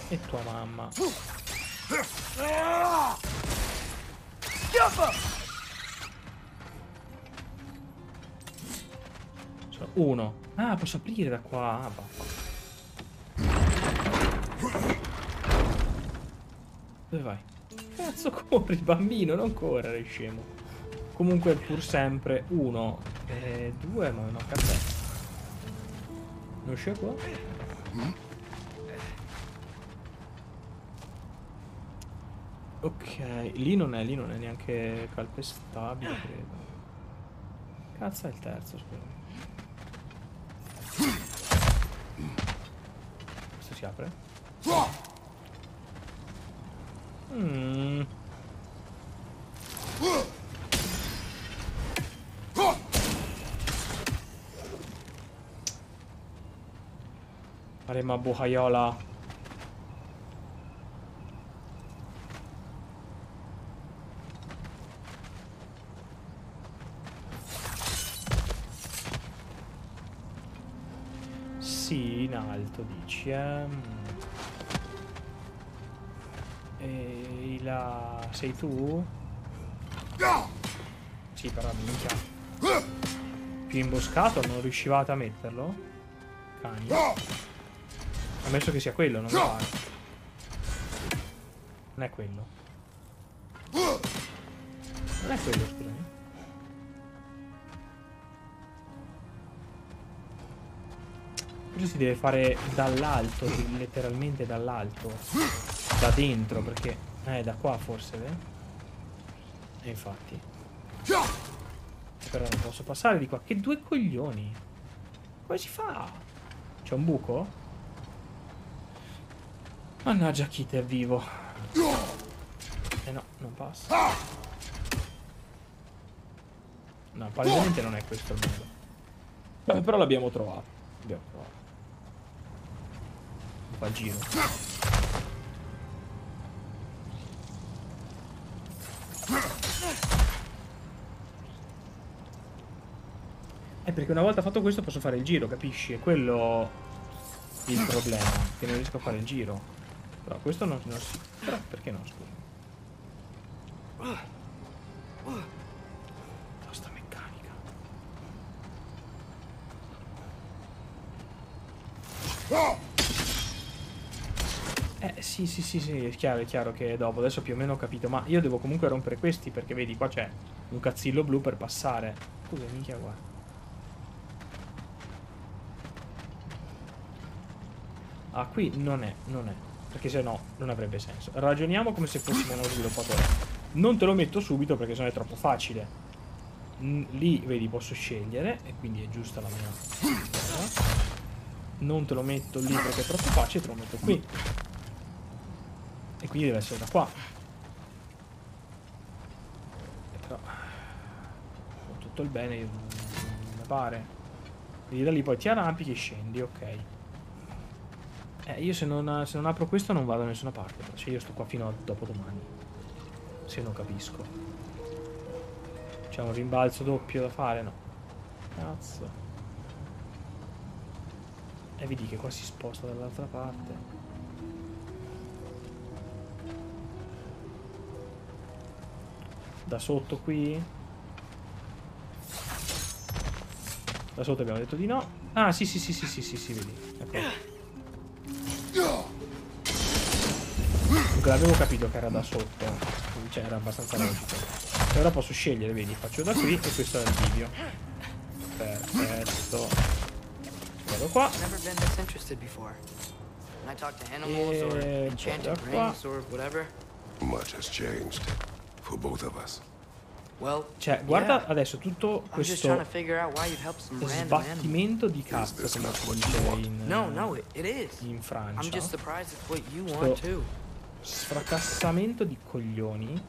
E tua mamma. Sono uno. Ah, posso aprire da qua. Ah. Dove vai? Cazzo corri, bambino, non correre, scemo. Comunque pur sempre uno, e due, ma no, caffè. Non uscire qua? Ok, lì non è, lì non è neanche calpestabile, credo. Cazzo è il terzo, scusa. Questo si apre? Mm. Faremo a Buhaiola. Sì, in alto dici, eh. E la... sei tu? Sì, però minchia. Più imboscato, non riuscivate a metterlo? Cani. Ammesso che sia quello, non mi pare. Non è quello. Non è quello, scusami. Questo si deve fare dall'alto, letteralmente dall'alto. Da dentro, perché... Eh, da qua forse, vero? E infatti. Però non posso passare di qua. Che due coglioni. Come si fa? C'è un buco? Mannaggia, Kit è vivo. Eh no, non passa. No, palesemente non è questo il modo. Beh, però l'abbiamo trovato. Abbiamo trovato. Fa il giro. Eh, perché una volta fatto questo posso fare il giro, capisci? È quello il problema, che non riesco a fare il giro. Però questo non, non si... Però perché no, scusa? Tosta meccanica. Eh sì sì sì sì, è chiaro, è chiaro che dopo, adesso più o meno ho capito, ma io devo comunque rompere questi perché vedi qua c'è un cazzillo blu per passare. Scusa, minchia guarda. Ah, qui non è, non è. Perché se no non avrebbe senso. Ragioniamo come se fossimo uno sviluppatore. Non te lo metto subito perché sennò è troppo facile. Mm, lì, vedi, posso scegliere e quindi è giusta la mia... Non te lo metto lì perché è troppo facile, te lo metto qui. E quindi deve essere da qua. E però... Con tutto il bene, non non mi pare. Quindi da lì poi ti arrampichi e scendi, ok. Eh, io se non, se non apro questo non vado da nessuna parte. Cioè io sto qua fino a dopodomani. Se non capisco. C'è un rimbalzo doppio da fare? No. Cazzo. E vedi che qua si sposta dall'altra parte. Da sotto qui? Da sotto abbiamo detto di no. Ah, sì, sì, sì, sì, sì, sì, sì, vedi. Ecco. Comunque l'avevo capito che era da sotto. Cioè era abbastanza logico. E ora posso scegliere, vedi, faccio da qui e questo è il video. Perfetto. Vado qua. Eh, enchanted guarda qua. Cioè, guarda yeah. adesso tutto questo sbattimento di cazzo, come si dice in, is. in Francia. just Sfracassamento di coglioni.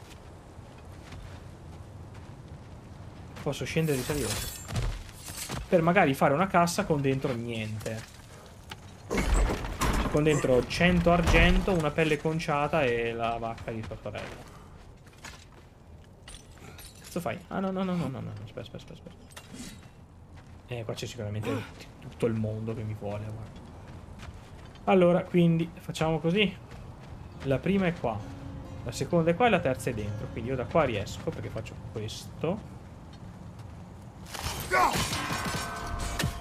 Posso scendere e risalire. Per magari fare una cassa con dentro niente. Con dentro 100 argento, una pelle conciata e la vacca di tua sorella. Cazzo fai? Ah no no no no no no. Aspetta aspetta. aspetta. Eh qua c'è sicuramente tutto il mondo che mi vuole. Guarda. Allora, quindi facciamo così. La prima è qua. La seconda è qua e la terza è dentro. Quindi io da qua riesco perché faccio questo.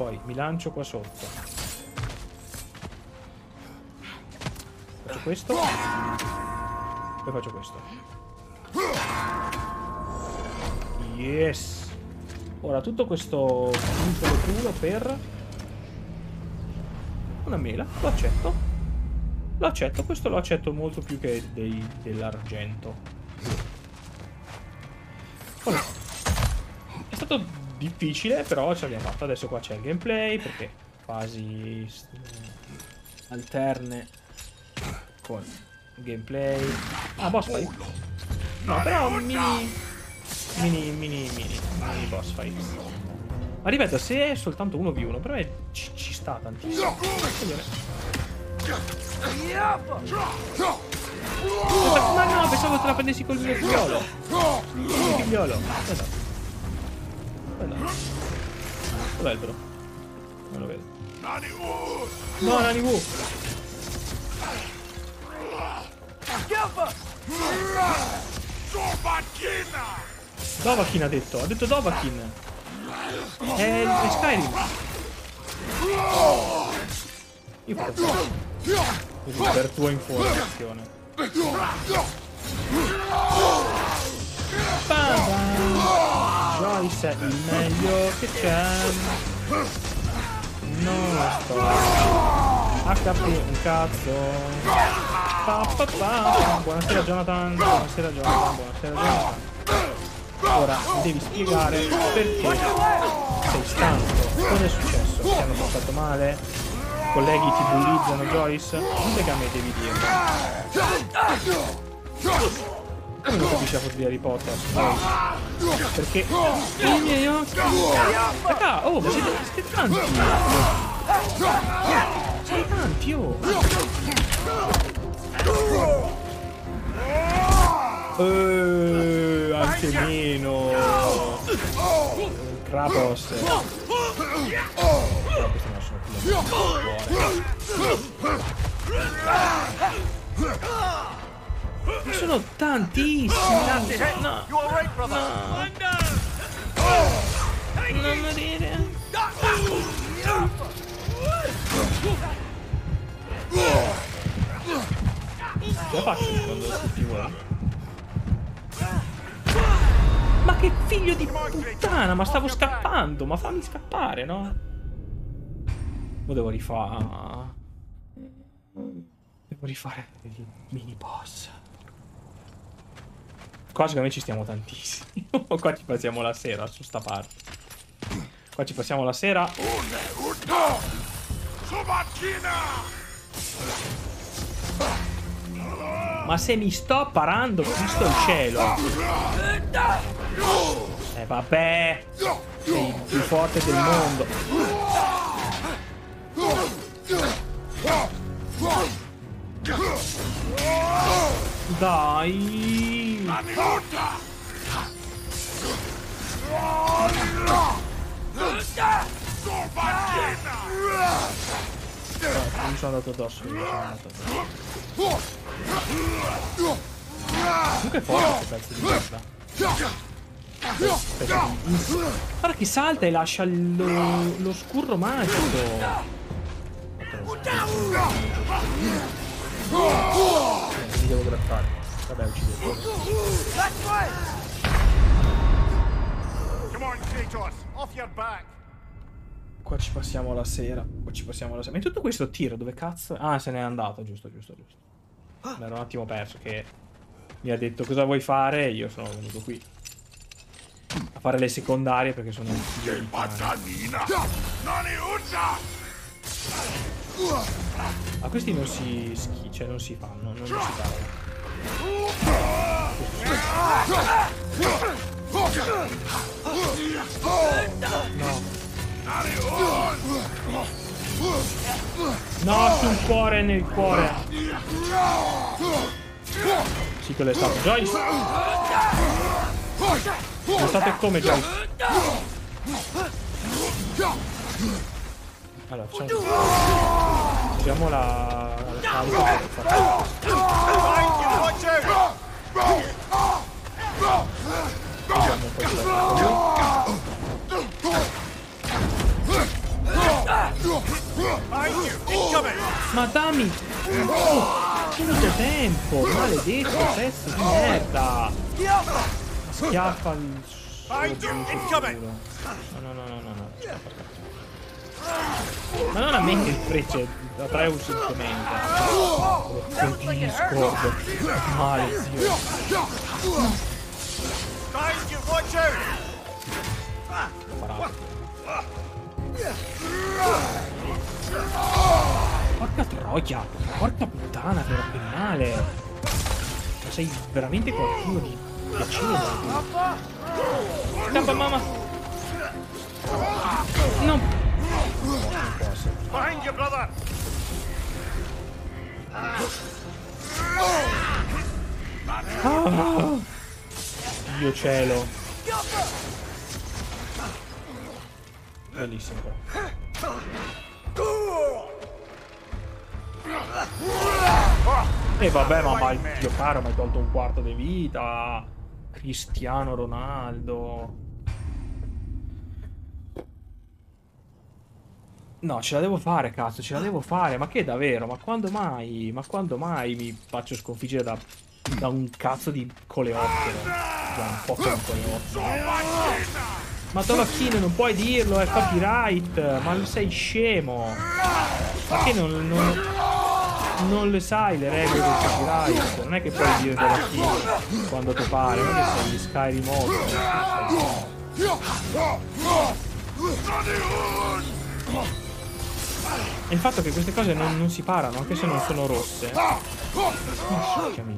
poi mi lancio qua sotto. Faccio questo. Poi faccio questo. Yes. Ora tutto questo piccolo culo per una mela. Lo accetto. Lo accetto. Questo lo accetto molto più che dei- dell'argento. Vabbè. È stato difficile, però ce l'abbiamo fatto. Adesso qua c'è il gameplay, perché fasi alterne con gameplay. Ah, boss fight. No, però mini... Mini, mini, mini, mini boss fight. Ma ripeto, se è soltanto 1v1, per me ci, ci sta tantissimo. Coglione. Ma no, pensavo te la prendessi col mio figliolo. Il figliolo. Dov'è il bro? Non lo vedo. No, Nani Wu. Dovahkin ha detto, ha detto Dovahkin. È, è Skyrim. Io faccio così per tua informazione. Joyce è il meglio che c'è. Non lo sto. HP un cazzo. Pa, pa, pa. Buonasera Jonathan. Buonasera Jonathan. Buonasera Jonathan. Ora devi spiegare perché sei stanco. Cosa è successo? Ti hanno trattato male? Colleghi ti bullizzano, Joyce? Cos'è che a me devi dire? Non capisci la foto di Harry Potter? Joyce? Perché i miei occhi. Raga, oh, siete, siete tanti! Siete tanti, oh! Eh, anche meno. Kratos. No, Ma sono tantissimi. No, You alright, brother? non morire. La faccio quando tutti voi? Ma che figlio di puttana, ma stavo scappando, ma fammi scappare, no? Lo devo rifare. Devo rifare il mini boss. Qua secondo me ci stiamo tantissimo. (laughs) Qua ci passiamo la sera su sta parte. Qua ci passiamo la sera. Ma se mi sto parando, Cristo il cielo. Eh vabbè. Sei il più forte del mondo. Dai. No, mi sono andato addosso. Mi sono andato addosso. Comunque è forte questo pezzo di merda. Guarda che salta e lascia lo, lo scurro magico. Mi devo grattare. Vabbè, back. Qua ci passiamo la sera. Qua ci passiamo la sera. Ma in tutto questo tiro dove cazzo? Ah, se n'è andato, giusto, giusto, giusto. Mi ero un attimo perso che mi ha detto cosa vuoi fare e io sono venuto qui. A fare le secondarie perché sono un figlio di Ma questi non si schi, cioè non si fanno, non si fanno. No, sul cuore nel cuore. Sì, quello è stato Joyce. È stato come Joyce. Allora, facciamo Usiamo la, la Usiamo poi you! Incoming! Ma dammi! Oh, finito tempo! Maledetto pezzo di merda! Schiaffa il no, no, no, no, no. Ma non a me che il frecce Atreus implementa. Oddio, Discord. Male, zio. Porca troia! Porca puttana, che criminale! Ma sei veramente qualcuno di piacere? Scappa mamma! No! Behind you, brother! Ah! Dio cielo! Bellissimo. E vabbè, ma, ma Dio caro, mi hai tolto un quarto di vita. Cristiano Ronaldo. No, ce la devo fare, cazzo, ce la devo fare. Ma che davvero? Ma quando mai? Ma quando mai mi faccio sconfiggere da, da un cazzo di coleottero? Da un po' di coleottero. Ma Tolakine non puoi dirlo, è copyright. Ma sei scemo. Ma che non, non, non le sai le regole del copyright? Non è che puoi dire Tolakine quando ti pare, non è che sei gli Sky Remote. E il fatto che queste cose non, non si parano, anche se non sono rosse. Porca mi,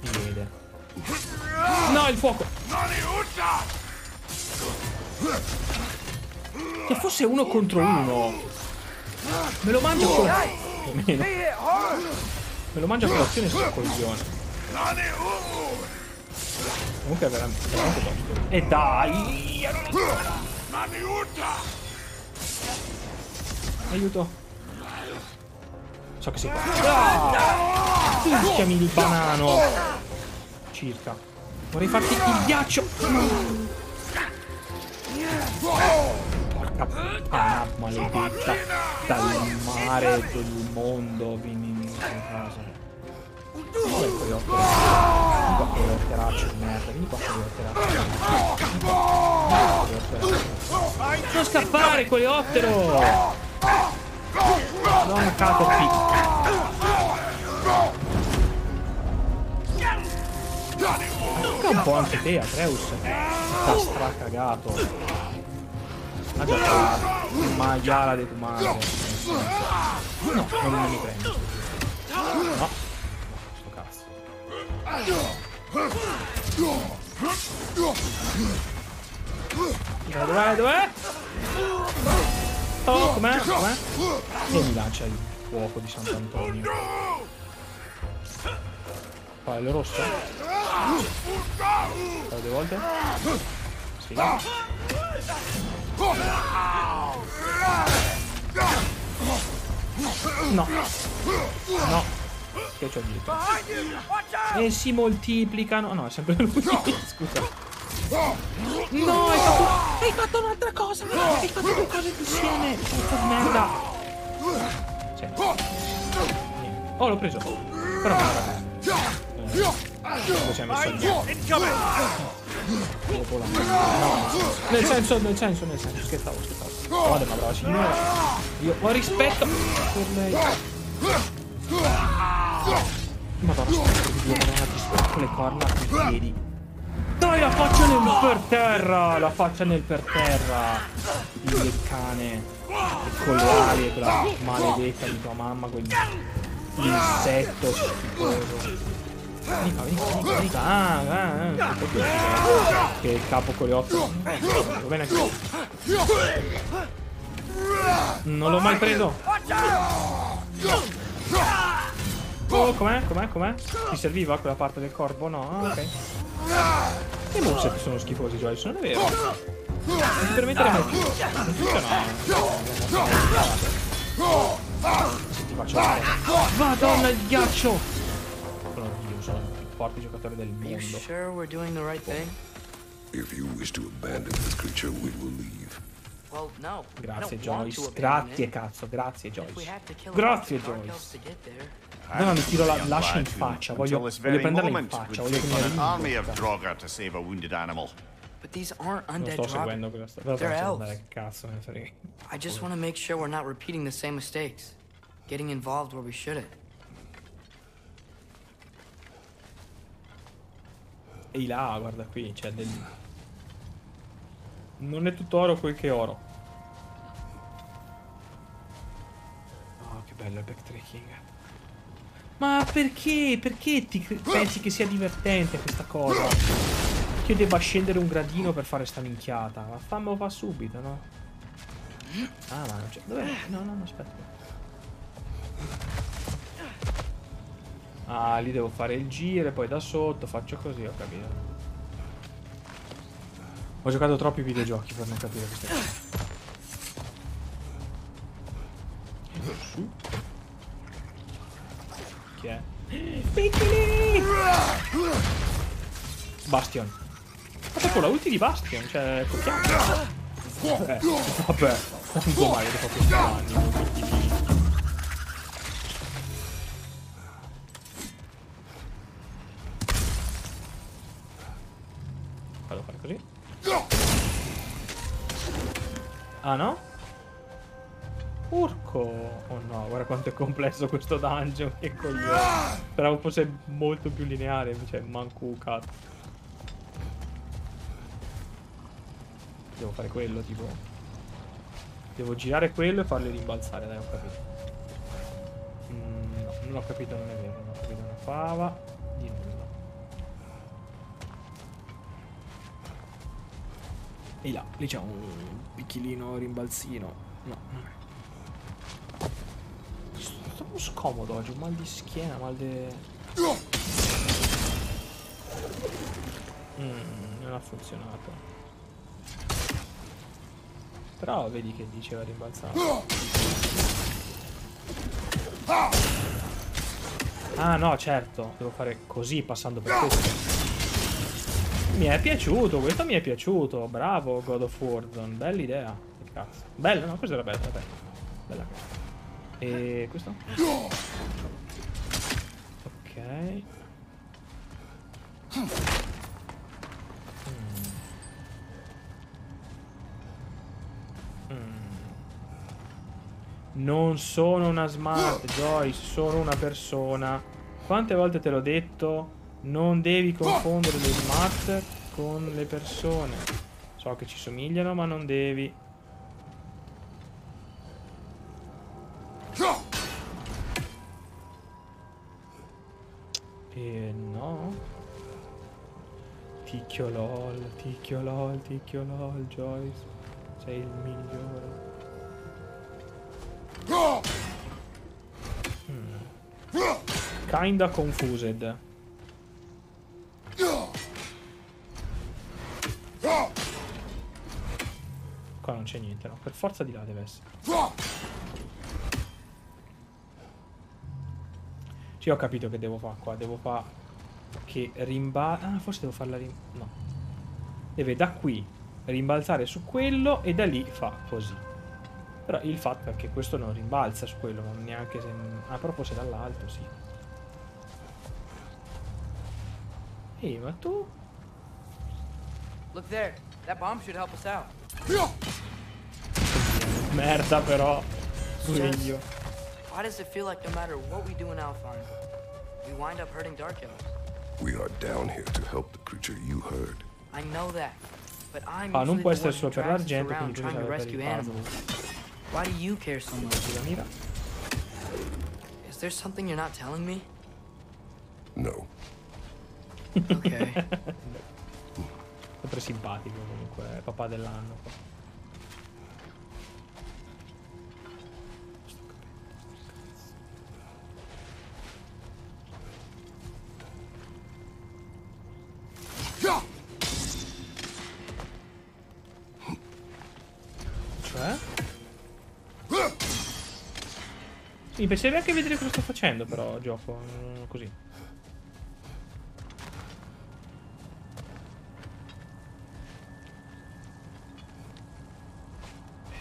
mi vede. No, il fuoco! Che fosse uno contro uno. Me lo mangio con... Più o meno. Me lo mangio a colazione sulla collisione. Comunque è veramente, veramente tosto. E dai! Aiuto. So che sei qua. Ah! Il banano. Circa. Vorrei farti il ghiaccio. Porca puttana maledetta. Dal mare del mondo vieni in casa. Vieni qua coyotteraccio di merda. Vieni qua coyotteraccio. Non scappare, coleottero! Madonna capo qui. Tocca un po' anche te, Atreus. Sta stracagato. Ma già il maiala di tua madre. No, non mi prendo. No. Sto cazzo. Dov'è, dov'è? Oh, com'è? Com'è? E mi lancia il fuoco di Sant'Antonio. Qua è il rosso? Fare due volte? Sì. No. No. Che c'ho dietro? E si moltiplicano. No, è sempre lui. (laughs) Scusa. No, hai fatto, hai fatto un'altra cosa! Hai fatto due cose insieme! Porca di merda! Niente. Oh, l'ho preso! Però non. Dove ci hai messo nel senso, nel senso, nel senso, scherzavo, scherzavo. Guarda, ma brava signora. Io ho rispetto per lei. Madonna, ti spacco le corna sui piedi. Dai la faccia nel per terra! La faccia nel per terra! Il cane. Con le ali quella maledetta di tua mamma, quell'insetto schifoso. Vieni qua, vieni qua. Ah, ah, ah. Che il capo con le otto. Va bene anche. Non l'ho mai preso. Oh, com'è? Com'è? Com'è? Ti serviva quella parte del corpo? No? Ah, ok. I moveset sono schifosi, Joyce, non è vero? Non ti permettere mai più. Non funziona. Se ti faccio male. Madonna, il ghiaccio! Sono io, sono il più forte giocatore del mondo. sure we're doing the right thing? If you wish to abandon this creature, we will leave. Well, no. Grazie Joyce, grazie cazzo, grazie Joyce. Grazie Joyce. There, No, mi tiro la lascia in faccia, voglio, voglio prenderla in faccia, voglio che mi arrivi army in of bocca. Draugr to save a wounded animal. but these aren't Non undead però They're elves. I just want to make sure we're not repeating the same mistakes, getting involved where we shouldn't. Ehi là, guarda qui, c'è del... Non è tutto oro quel che è oro. Oh, che bello il backtracking. Ma perché? Perché ti pensi che sia divertente questa cosa? Che io debba scendere un gradino per fare sta minchiata. Ma fammelo fa subito, no? Ah, ma non c'è... Dov'è? No, no, no, aspetta. Ah, lì devo fare il giro e poi da sotto faccio così, ho capito. Ho giocato troppi videogiochi per non capire queste cose. Su. Chi è? Piccoli! Bastion. Ma proprio la ulti di Bastion, cioè, tocchiamo. Eh, vabbè, tanto mai che proprio danni, non. Vado a fare così. Ah no? Quanto è complesso questo dungeon, che coglione. Speravo fosse molto più lineare, invece manco cazzo. Devo fare quello, tipo. Devo girare quello e farli rimbalzare, dai, ho capito. Mm, no, non ho capito, non è vero, non ho capito una fava di nulla. E là, lì c'è un picchilino rimbalzino. No, non è. Troppo scomodo oggi, un mal di schiena, mal di... Mm, non ha funzionato. Però vedi che diceva rimbalzare. Ah no, certo, devo fare così passando per questo. Mi è piaciuto, questo mi è piaciuto. Bravo God of Warzone, bella idea. Che cazzo. Bella, no, questa era bella, era bella. Questa. E questo? Ok. Mm. Mm. Non sono una smart, Joyce, sono una persona. Quante volte te l'ho detto? Non devi confondere le smart con le persone. So che ci somigliano, ma non devi. E no. Ticchio lol, ticchio lol, ticchio lol, Joyce. Sei il migliore. Hmm. Kinda confused. Qua non c'è niente, no? Per forza di là deve essere. Sì, ho capito che devo fare qua. Devo fare che rimbalza... Ah, forse devo farla rim... No. Deve da qui rimbalzare su quello e da lì fa così. Però il fatto è che questo non rimbalza su quello, ma neanche se... Ah, però forse dall'alto, sì. Ehi, ma tu... Look there. That bomb should help us out. Merda però. Pure Just- io. Why does it feel like no matter what we do in Alfheim, we wind up hurting Dark Elves? We are down here to help the creature you heard. I know that, but I'm Ah, non usually può the essere one solo who per drags us around quindi trying to bisogna rescue animals. Why do you care so much? Sulla mira. Is there something you're not telling me? No. Okay. (laughs) Sempre simpatico comunque, è papà dell'anno. Cioè? Mi piacerebbe anche vedere cosa sto facendo però gioco mm, così.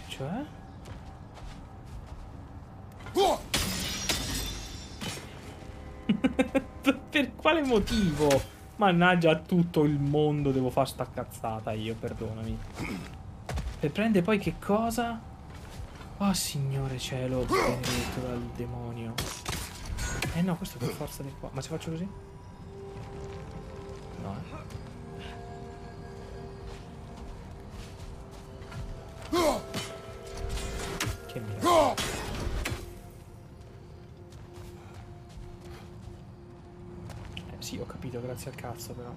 Cioè? (laughs) per quale motivo? Mannaggia a tutto il mondo devo fare sta cazzata io, perdonami. E prende poi che cosa? Oh signore cielo, benedetto dal demonio. Eh no, questo per forza di qua. Ma se faccio così? No, eh. Grazie al cazzo però.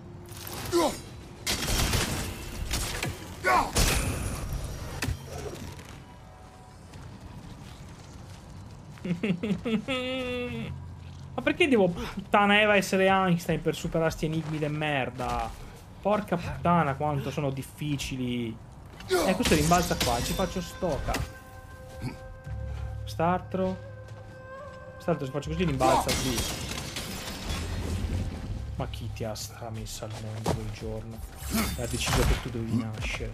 (laughs) Ma perché devo puttana Eva essere Einstein per superare sti enigmi de merda? Porca puttana quanto sono difficili. Eh, questo rimbalza qua, ci faccio stoca. Quest'altro. Quest'altro se faccio così rimbalza qui. Ma chi ti ha stramesso al mondo quel giorno? E ha deciso che tu dovevi nascere.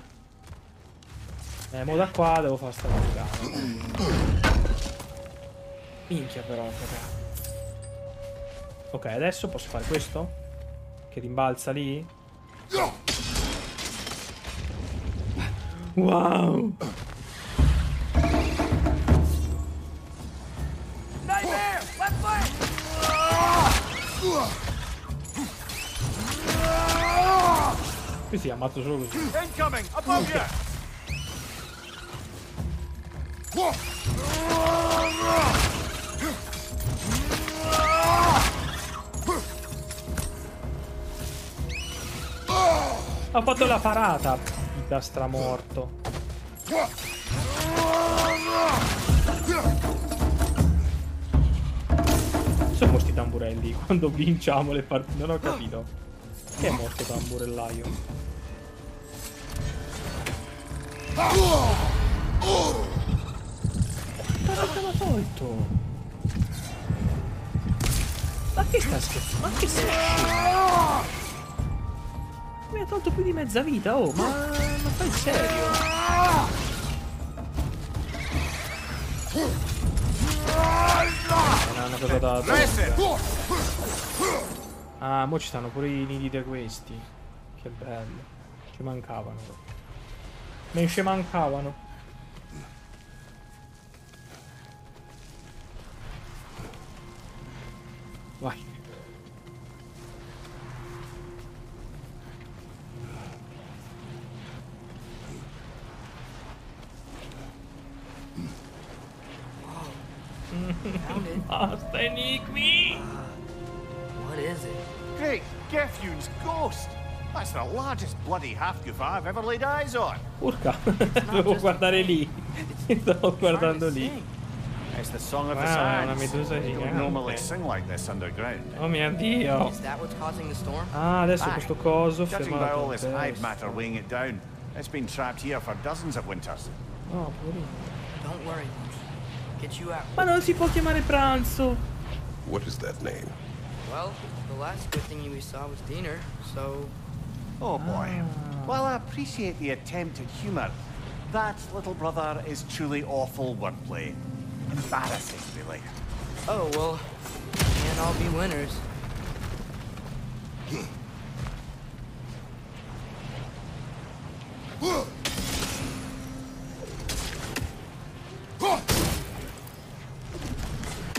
Eh, mo da qua devo fare sta cagata. Minchia però, raga. Ok, adesso posso fare questo? Che rimbalza lì? Wow! Questi ha ammazzo solo così. Incoming! Above you! Ha fatto la parata! Da stramorto. Sono questi tamburelli quando vinciamo le partite. Non ho capito. Che è morto tamburellaio? Cosa l'ha tolto? Ma che sta? Ma che sei? Mi ha tolto più di mezza vita, oh, ma ma fai serio? Non è una cosa da... Ah, mo ci stanno pure i nidi di questi. Che bello. Ci mancavano. Me ci mancavano. Vai. Largest half-goof I've ever laid eyes on. Urca, devo guardare lì. Stavo guardando lì. It's the song of the Wow, una sands. medusa gigante. normally sing like this underground. Oh mio dio. Is that what's causing the storm? Ah, adesso Aye. questo coso Judging by all this a hive matter weighing it down, it's been trapped here for dozens of winters. No, poverino. Don't worry, Get you out. Ma non si può chiamare pranzo. What is that name? Well, the last good thing we saw was Diener, so Oh boy. While I appreciate the attempt at humour, that little brother is truly awful wordplay. Embarrassing, really. Oh, well, can't all be winners.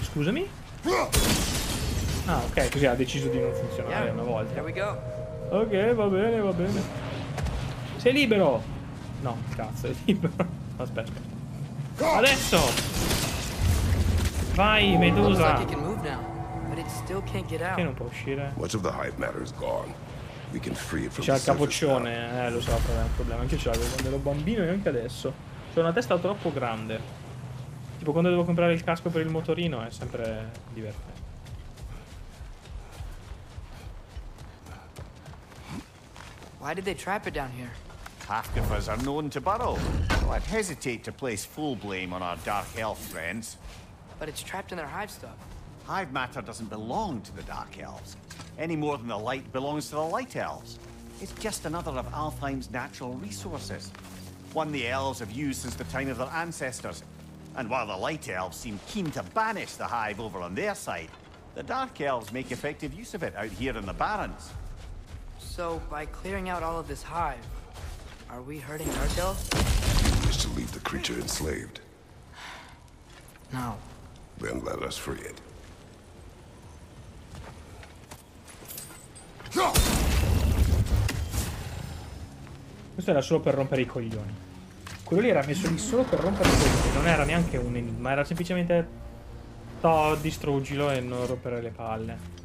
Scusami? Ah, ok, così ha deciso di non funzionare Yeah, una volta. there we go. Ok, va bene, va bene. Sei libero! No, cazzo, è libero. Aspetta, aspetta. Adesso! Vai, Medusa! Che non può uscire? Much of the hive matter is gone. We can free it from C'ha the il capoccione, eh, lo so, però è un problema. Anche io ce l'avevo quando ero bambino e anche adesso. C'ho una testa troppo grande. Tipo quando devo comprare il casco per il motorino è sempre divertente. Why did they trap it down here? Half-goofers are known to burrow, so I'd hesitate to place full blame on our dark elf friends. But it's trapped in their hive stuff. Hive matter doesn't belong to the Dark Elves, any more than the light belongs to the Light Elves. It's just another of Alfheim's natural resources. one the elves have used since the time of their ancestors. And while the light elves seem keen to banish the hive over on their side, the dark elves make effective use of it out here in the Barrens. So, by clearing out all of this hive, are we hurting Dark Elves? You wish to leave the creature enslaved. No. Then let us free it. Questo era solo per rompere i coglioni. Quello lì era messo lì solo per rompere i coglioni. Non era neanche un enigma, era semplicemente. To, distruggilo e non rompere le palle.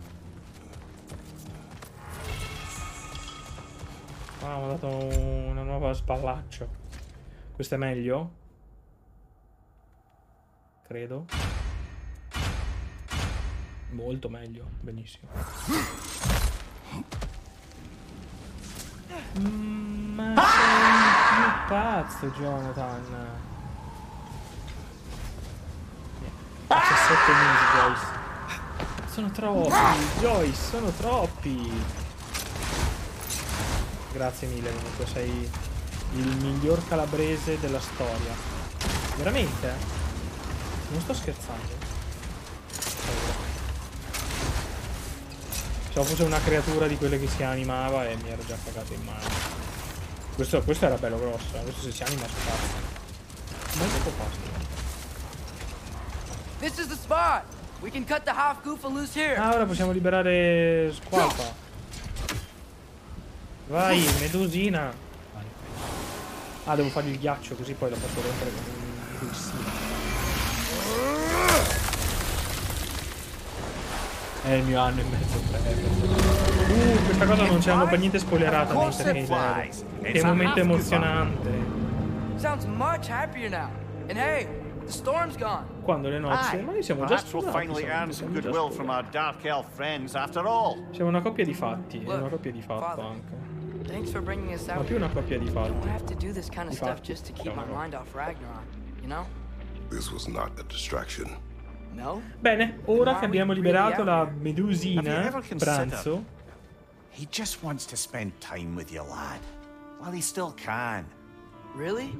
Ah, ho dato una nuova spallaccio. Questo è meglio? Credo. Molto meglio, benissimo. Mm, Ma sei più pazzo, Jonathan. 17 mesi, Joyce. Sono troppi, Joyce, sono troppi. Grazie mille, comunque sei il miglior calabrese della storia. Veramente? Non sto scherzando. Se fosse una creatura di quelle che si animava e mi ero già cagato in mano. Questo, questo era bello grosso, eh. questo se si anima spazio. Molto poco This is the spot! We can cut the half goofa loose here! Ah, ora possiamo liberare Squalpa. Vai, medusina. Vai. Ah, devo fargli il ghiaccio così poi la posso rompere con un pulsino. È il mio anno e mezzo per. Uh, questa cosa non ci hanno per niente spoilerata nei trailer. Che momento emozionante. Sounds much happier now. And hey, the storm's gone. Quando le nozze? Ma noi siamo già sposati. finally siamo- earn some siamo già goodwill from sposati. our dark elf friends after all. Siamo una coppia di fatti, una coppia di fatto anche. Ma più una coppia di I fatti. have to do this kind of Di stuff fatti, just to keep my siamo una mind off Ragnarok, you know? This was not a distraction. No? Bene, ora che abbiamo liberato la medusina, pranzo. He just wants to spend time with you, lad. While he still can. Really?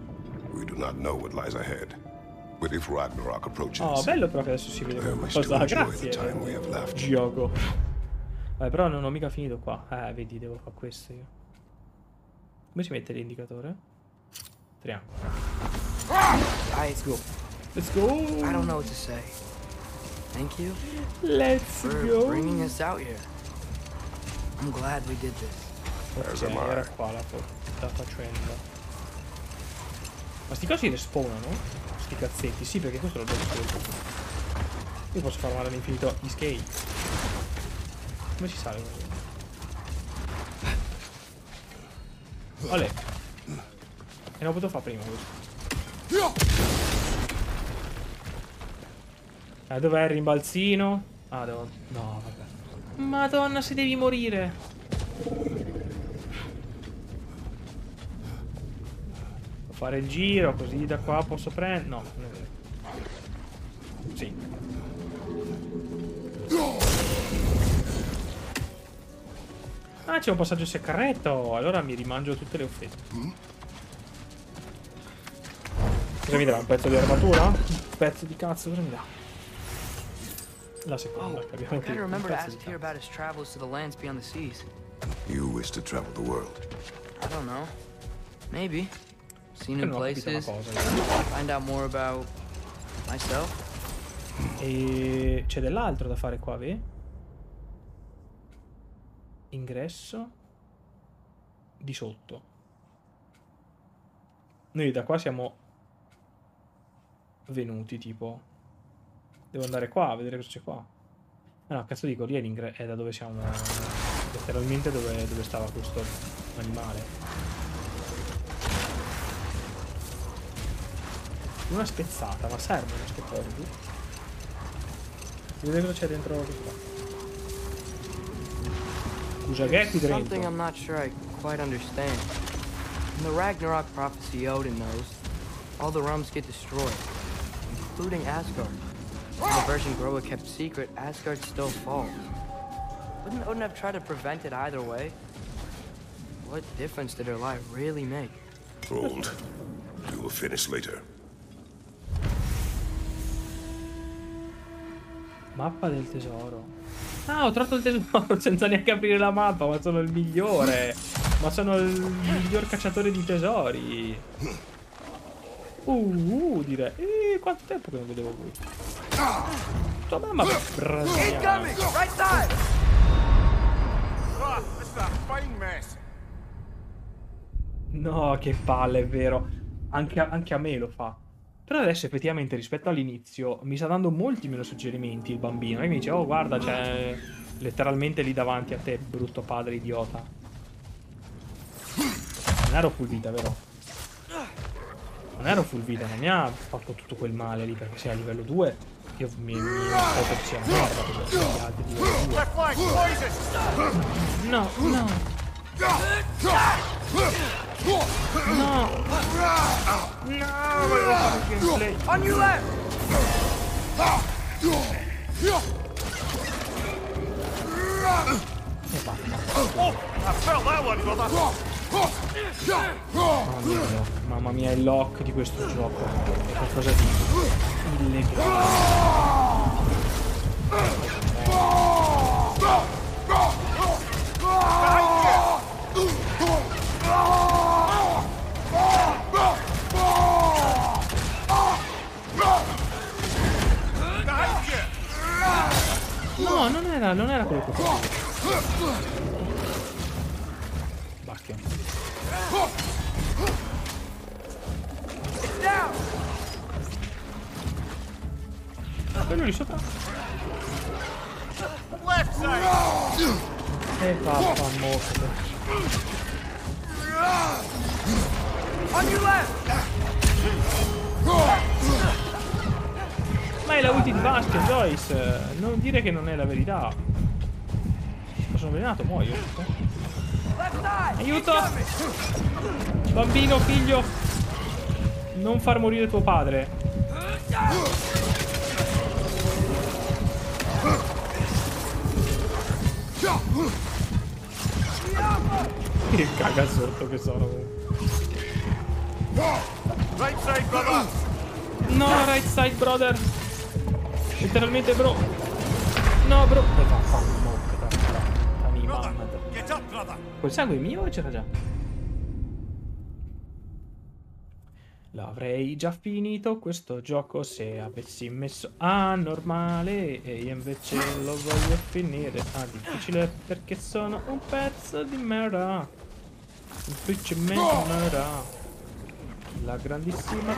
We do not know what lies ahead. But if Ragnarok approaches, Oh, bello però che adesso si vede I qualcosa. Grazie. left. Gioco. Vabbè, però non ho mica finito qua. Eh, vedi, devo fare questo io. Come si mette l'indicatore? Triangolo. I, Let's go. Let's go. I don't know what to say. Thank you Let's for go. bringing us out here. I'm glad we did this. As Ok, am I. era qua la, fo- la faccenda. Ma sti cosi respawnano? Sti cazzetti, sì, perché questo lo devo solo. Io posso farmare all'infinito gli skate. Come si sale? Olè. E non potevo fare prima questo. Eh, dov'è il rimbalzino? Ah, devo... No, vabbè. Madonna, se devi morire. Devo fare il giro, così da qua posso prendere... No, non è vero. Sì. Ah, c'è un passaggio segreto. Allora mi rimangio tutte le offese. Cosa mi dà? Un pezzo di armatura? Un pezzo di cazzo, cosa mi dà? La seconda, Oh, abbiamo qui. Un pezzo di cazzo. You wish to travel the world. I don't know. Maybe. See Io new non ho capito una places. Find out more about myself. E c'è dell'altro da fare qua, vedi? Ingresso di sotto. Noi da qua siamo venuti, tipo. Devo andare qua a vedere cosa c'è qua. Ah no, cazzo dico, lì è. È da dove siamo. Letteralmente dove, dove stava questo animale. Una spezzata, ma serve una spezzata qui? Vedete cosa c'è dentro questo qua. Scusa, che è qui Something? I'm not sure I quite understand. In the Ragnarok prophecy Odin knows, all the realms get destroyed, including Asgard. In the version Groa kept secret, Asgard still falls. Wouldn't Odin have tried to prevent it either way? What difference did her lie really make? Old. We will finish later. Mappa del tesoro. Ah, ho trovato il tesoro (laughs) senza neanche aprire la mappa, ma sono il migliore. Ma sono il miglior cacciatore di tesori. Uh, uh direi. Eh, quanto tempo che non vedevo lui. Tua mamma brasiliana. Right side! No, che palle, è vero. Anche a, anche a me lo fa. Però adesso effettivamente rispetto all'inizio mi sta dando molti meno suggerimenti il bambino. E mi dice, oh guarda, c'è letteralmente lì davanti a te, brutto padre idiota. Non ero full vita, vero? Non ero full vita, non mi ha fatto tutto quel male lì, perché sei a livello 2. Io mi, mi aspetto che sia morta per gli altri di livello 2. Left flank, poison! No, no. No. No, volevo fare gameplay. On your left! Oh, I felt that one, brother. Mamma mia, mamma mia, il lock di questo gioco è qualcosa di illegale. No, non era, non era quello che facevo. Bacchio. Quello lì sopra. E. On your left! Ma è la ulti di Bastion, Joyce. Non dire che non è la verità. Ma sono avvelenato, muoio. Aiuto! Bambino, figlio! Non far morire tuo padre. (laughs) Che caga sotto che sono. Right side, brother! No, right side, brother. Letteralmente, bro. No, bro. Quel sangue è mio o c'era già? L'avrei già finito questo gioco se avessi messo a normale e io invece lo voglio finire a difficile perché sono un pezzo di merda. Semplicemente merda. La grandissima!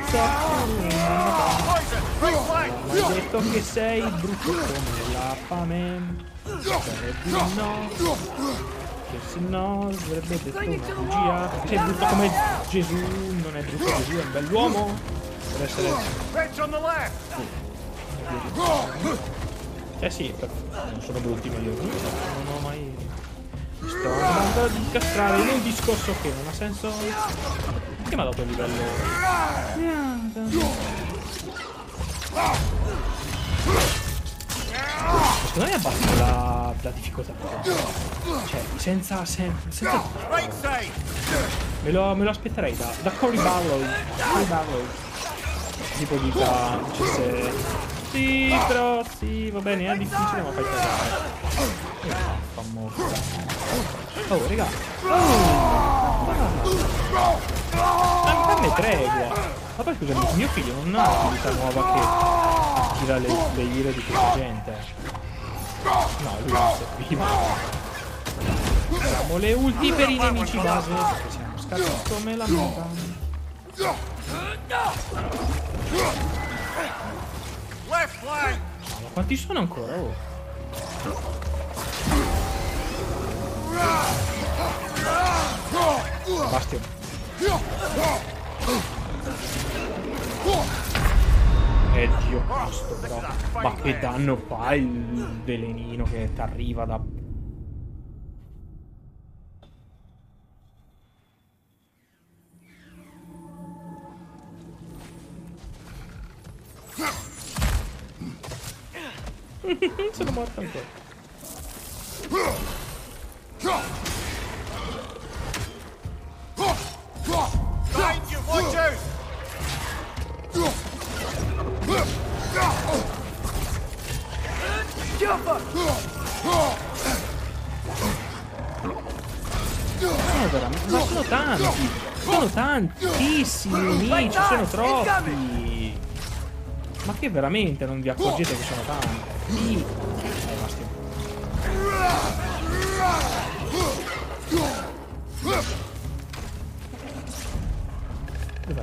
Mi hai detto che sei brutto come la fame. No. Che se no avrebbe detto una bugia. Sei brutto come Gesù. Non è brutto Gesù, è un bell'uomo. Per essere. Eh sì, non sono brutti ma io non ho mai. Mi sto andando ad incastrare in un discorso che non ha senso. Perché mi ha dato il livello? Secondo me abbassa la, la difficoltà. Cioè, senza, sen- senza side! Me lo, me lo aspetterei da, da Cory Barlow. Cory Barlow. Tipo dica dicesse Sì, però sì, va bene, è difficile ma fai cagare. Fa morto. Oh, raga. Oh, ma fammi tregua. Ma poi scusami, mio figlio non ha un'attività nuova che attira le, le ire di questa gente. No, lui non serviva. Usiamo le ulti per i nemici base siamo scarsi come la merda. Ma quanti sono ancora? Oh. Bastion. Eh Dio Cristo però. Ma che danno fa il velenino che ti arriva da... (laughs) Sono morto ancora. Sono veramente. Ma sono tanti! Sono tantissimi nemici, sono troppi! Ma che veramente non vi accorgete che sono tanti? Sì. Eh. Dov'è?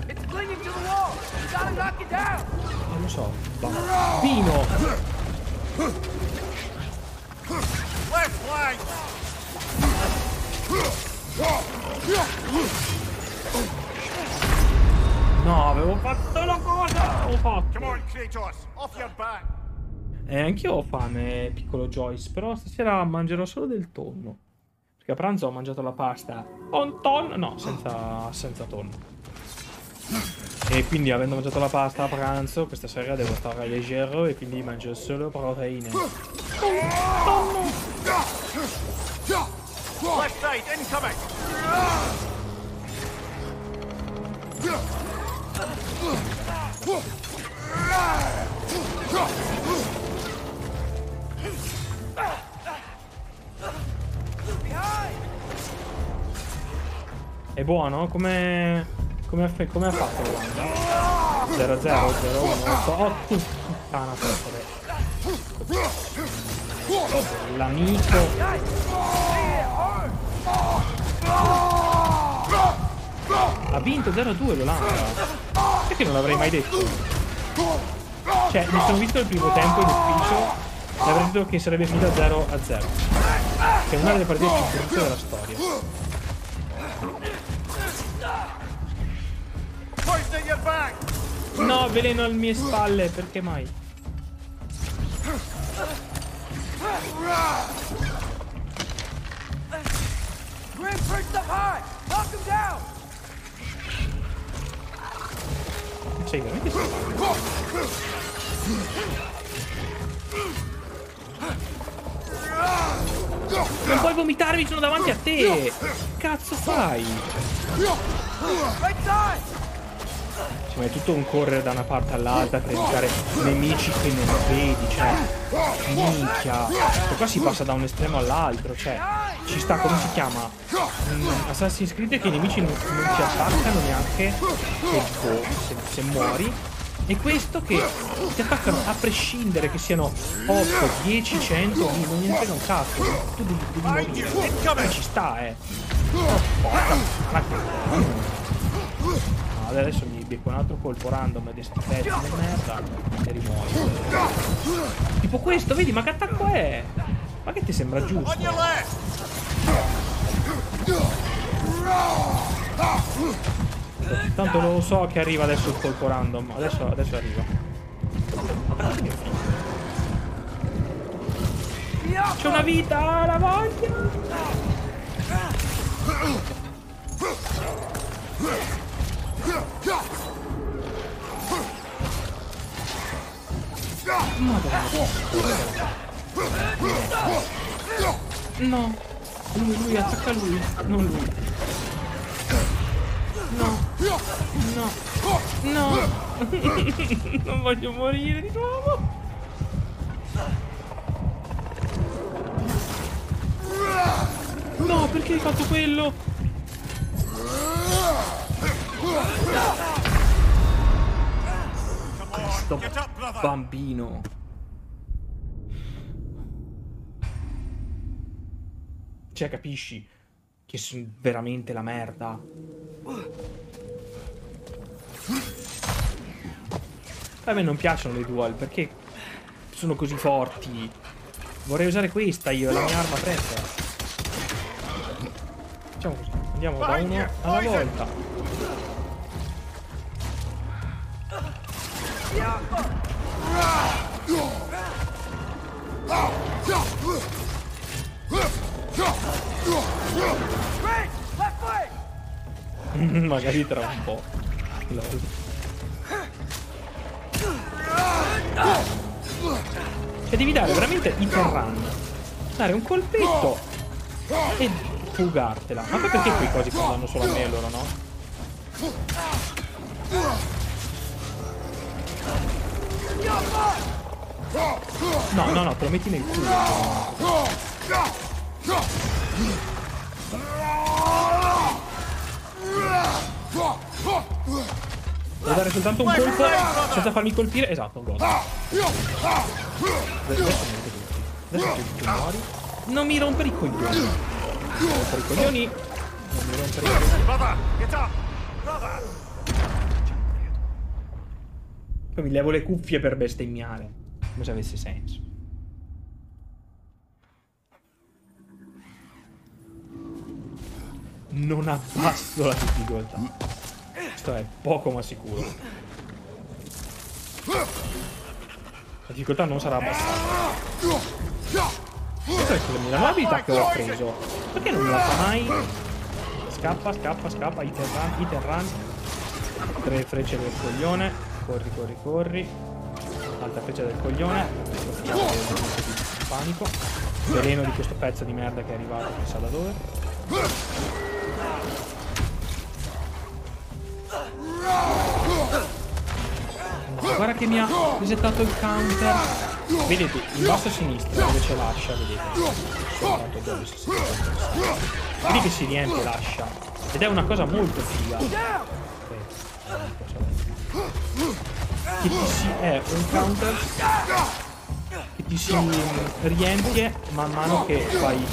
Non lo so. Bambino! Left! No, avevo fatto la cosa! Avevo fatto! Come on, Kratos! Off your back! Eh, anch'io ho fame, piccolo Joyce, però stasera mangerò solo del tonno. Perché a pranzo ho mangiato la pasta con tonno, no, senza, senza tonno. E quindi avendo mangiato la pasta a pranzo, questa sera devo stare leggero e quindi mangio solo proteine. Left side, incoming! È buono? Come, come, ha, come ha fatto Wanda? 0 0 0 1 8 8 puttana L'amico Ha vinto 0-2 l'Olanda Perché non l'avrei mai detto? Cioè, mi sono visto il primo tempo in ufficio E avrei detto che sarebbe finita 0 a 0 Che è una delle partite più brutte della storia! No, veleno alle mie spalle, perché mai? Grim perched up high. Knock him down. Sei veramente simpatico. Non puoi vomitarmi, sono davanti a te! Cazzo fai? Ma è tutto un correre da una parte all'altra per evitare nemici che non vedi, cioè. Minchia. E qua si passa da un estremo all'altro, cioè. Ci sta, come si chiama? Mm, Assassin's Creed che i nemici non, non ti attaccano neanche boh, se, se muori. E questo che ti attaccano a prescindere che siano 8, 10, 100, non gliene frega un cazzo. Tu devi, devi morire. Ci sta, eh. Oh, porca. Adesso mi becco un altro colpo random di sti pezzi di merda e rimuoio. Tipo questo, vedi, ma che attacco è? Ma che ti sembra giusto? Tanto lo so che arriva adesso il colpo random. Adesso, adesso arriva. C'è una vita, la voglio! No! Lui, lui, attacca lui! Non lui! No! No! No! (laughs) non voglio morire di nuovo! No, perché hai fatto quello? Questo bambino. Cioè, capisci che sono veramente la merda. A me non piacciono le dual perché sono così forti. Vorrei usare questa io, la mia arma preferita. Facciamo così, andiamo da uno alla volta. (laughs) Magari tra un po'. Lol. Cioè devi dare veramente il run. Dare un colpetto e fugartela. Ma poi perché quei cosi fanno solo a me loro no? No, no, no, te lo metti nel culo. Devo dare soltanto un colpo senza farmi colpire. Esatto, un gol. Adesso muori. Non mi rompere i coglioni. Rompere i coglioni. Non mi rompere i coglioni. Poi mi levo le cuffie per bestemmiare. Come se avesse senso. Non abbasso la difficoltà. Questo è poco ma sicuro. La difficoltà non sarà abbassata. Questa è scusami, la nuova abilità che ho preso. Perché non me la fa mai? Scappa, scappa, scappa, run, hit and run. Tre frecce del coglione. Corri, corri, corri. Altra freccia del coglione. Panico. Veleno di questo pezzo di merda che è arrivato, chissà da dove. No, guarda che mi ha resettato il counter. Vedete, in basso a sinistra dove c'è l'ascia, vedete. Dove si Vedi che si riempie l'ascia. Ed è una cosa molto figa. Che ti si è un counter che ti si riempie man mano che fai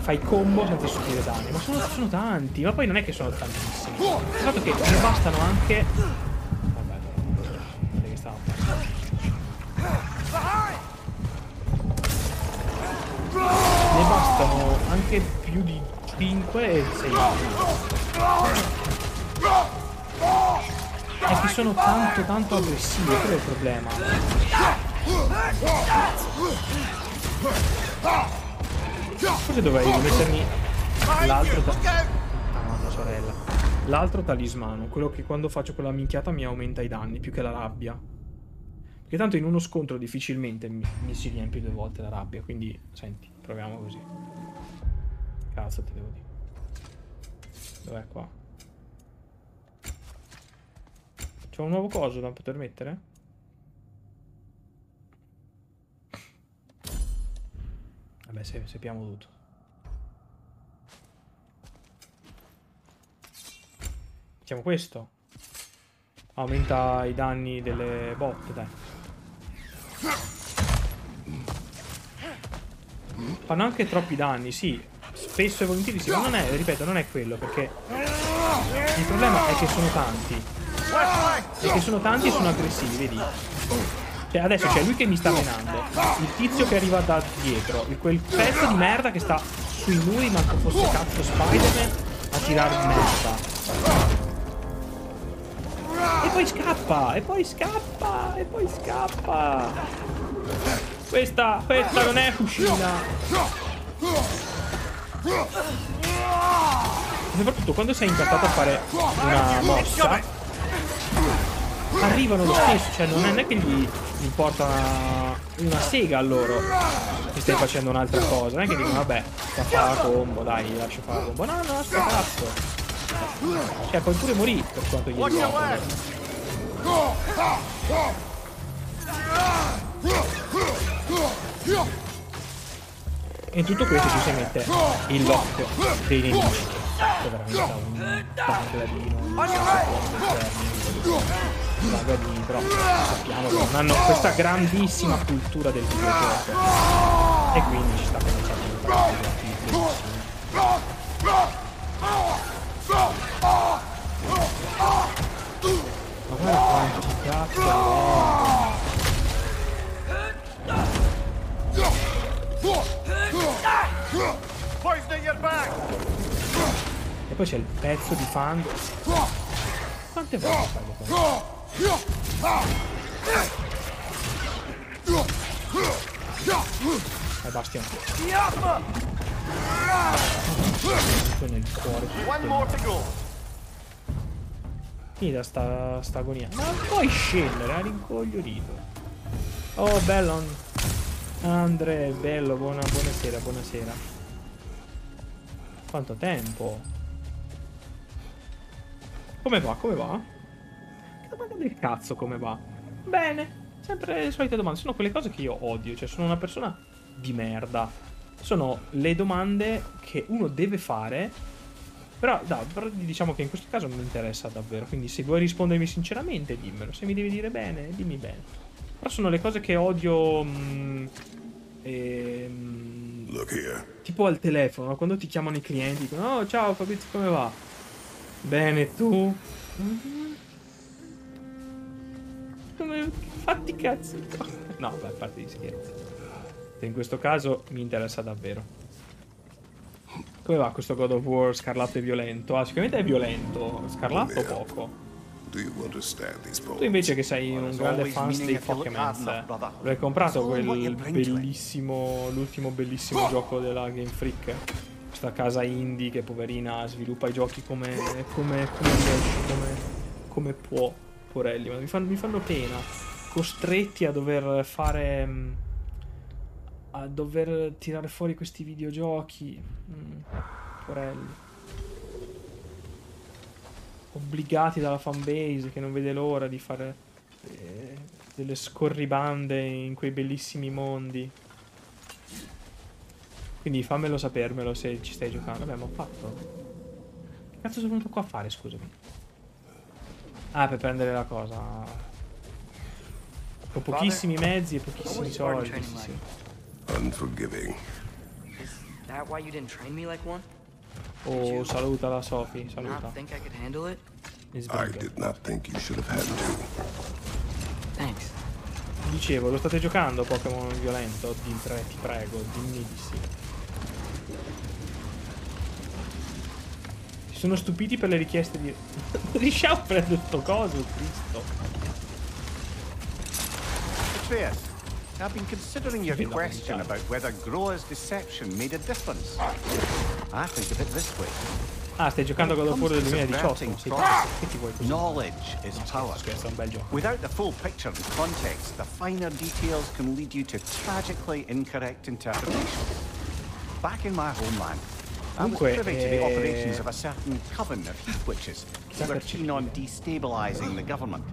fai combo senza subire danni. Ma sono, sono tanti, ma poi non è che sono tantissimi. Il fatto che ne bastano anche. Ne bastano anche più di 5 e 6 È che sono tanto tanto aggressivi, quello è il problema. Forse dovrei mettermi l'altro Ah. L'altro talismano, quello che quando faccio quella minchiata mi aumenta i danni più che la rabbia. Perché tanto in uno scontro difficilmente mi, mi si riempie due volte la rabbia, quindi senti, proviamo così. Cazzo ti devo dire. Dov'è qua? C'è un nuovo coso da poter mettere? Vabbè, se, sappiamo tutto. Facciamo questo. Aumenta i danni delle botte, dai. Fanno anche troppi danni, sì. Spesso e volentieri sì, ma non è, ripeto, non è quello, perché il problema è che sono tanti. E che sono tanti e sono aggressivi, vedi? Cioè, adesso c'è lui che mi sta menando. Il tizio che arriva da dietro. Quel pezzo di merda che sta sui muri, manco fosse cazzo Spider-Man, a tirare merda. E poi scappa, e poi scappa, e poi scappa. Questa, questa non è Fushina. Soprattutto quando sei incantato a fare una mossa, arrivano lo stesso, cioè non è, che gli importa una, sega a loro che stai facendo un'altra cosa, non è che dicono vabbè, fa fare la combo, dai, lascio fare la combo. No, no, sto cazzo. Cioè, puoi pure morire per quanto gli riguarda. E in tutto questo ci si mette il lock dei nemici. Che è veramente un bagladino, un bagladini, però sappiamo che non hanno questa grandissima cultura del videogioco. E quindi ci sta cominciando E poi c'è il pezzo di fango. Quante volte le cose? Vai Bastian. Tutto nel cuore. One more to go. Finita sta, sta agonia. Ma non puoi scendere, ha rincoglionito. Oh, bello. Andre, bello, buona, buonasera, buonasera. Quanto tempo. Come va? Come va? Che domanda del cazzo come va? Bene, sempre le solite domande. Sono quelle cose che io odio, cioè sono una persona di merda. Sono le domande che uno deve fare. Però, no, però diciamo che in questo caso mi interessa davvero. Quindi se vuoi rispondermi sinceramente, dimmelo. Se mi devi dire bene, dimmi bene. Però sono le cose che odio. mm, ehm, Look here. tipo al telefono, quando ti chiamano i clienti, dicono: Oh, ciao Fabrizio, come va? Bene, tu? "Mhm." Come fatti cazzo? (laughs) No, beh, a parte gli scherzi. In questo caso mi interessa davvero. Come va questo God of War scarlatto e violento? Ah, sicuramente è violento. Scarlatto o poco? Tu invece che sei un grande fan dei Pokémon, l'hai comprato quel bellissimo, l'ultimo bellissimo gioco della Game Freak? Questa casa indie che poverina sviluppa i giochi come, come, come come, come può, porelli, ma mi fanno, mi fanno pena, costretti a dover fare, mm, a dover tirare fuori questi videogiochi, Mm, porelli obbligati dalla fanbase che non vede l'ora di fare eh, delle scorribande in quei bellissimi mondi. Quindi fammelo sapermelo se ci stai giocando. Vabbè, ma ho fatto. Che cazzo sono venuto qua a fare, scusami? Ah, per prendere la cosa. Con pochissimi mezzi e pochissimi soldi. Sì, sì. Unforgiving. Is that why you didn't train me like one? Oh, saluta la Sophie, Not saluta. think I could handle it? I did not think you should have had to. Thanks. Dicevo, lo state giocando Pokémon violento? Di tre, ti prego, dimmi di sì. Si sono stupiti per le richieste di... (laughs) Riusciamo a prendere sto coso, Cristo. Atreus, I've been considering your question about whether Groa's deception made a difference. I think of it this way. Ah, stai giocando God of War del 2018? Sì, che ti vuoi così? Knowledge is power. Scherzo, è un bel gioco. Without the full picture and context, the finer details can lead you to tragically incorrect interpretations. Back in my homeland, I was Dunque, privy to the eh, operations of a certain coven of heath witches who were keen on destabilizing the government.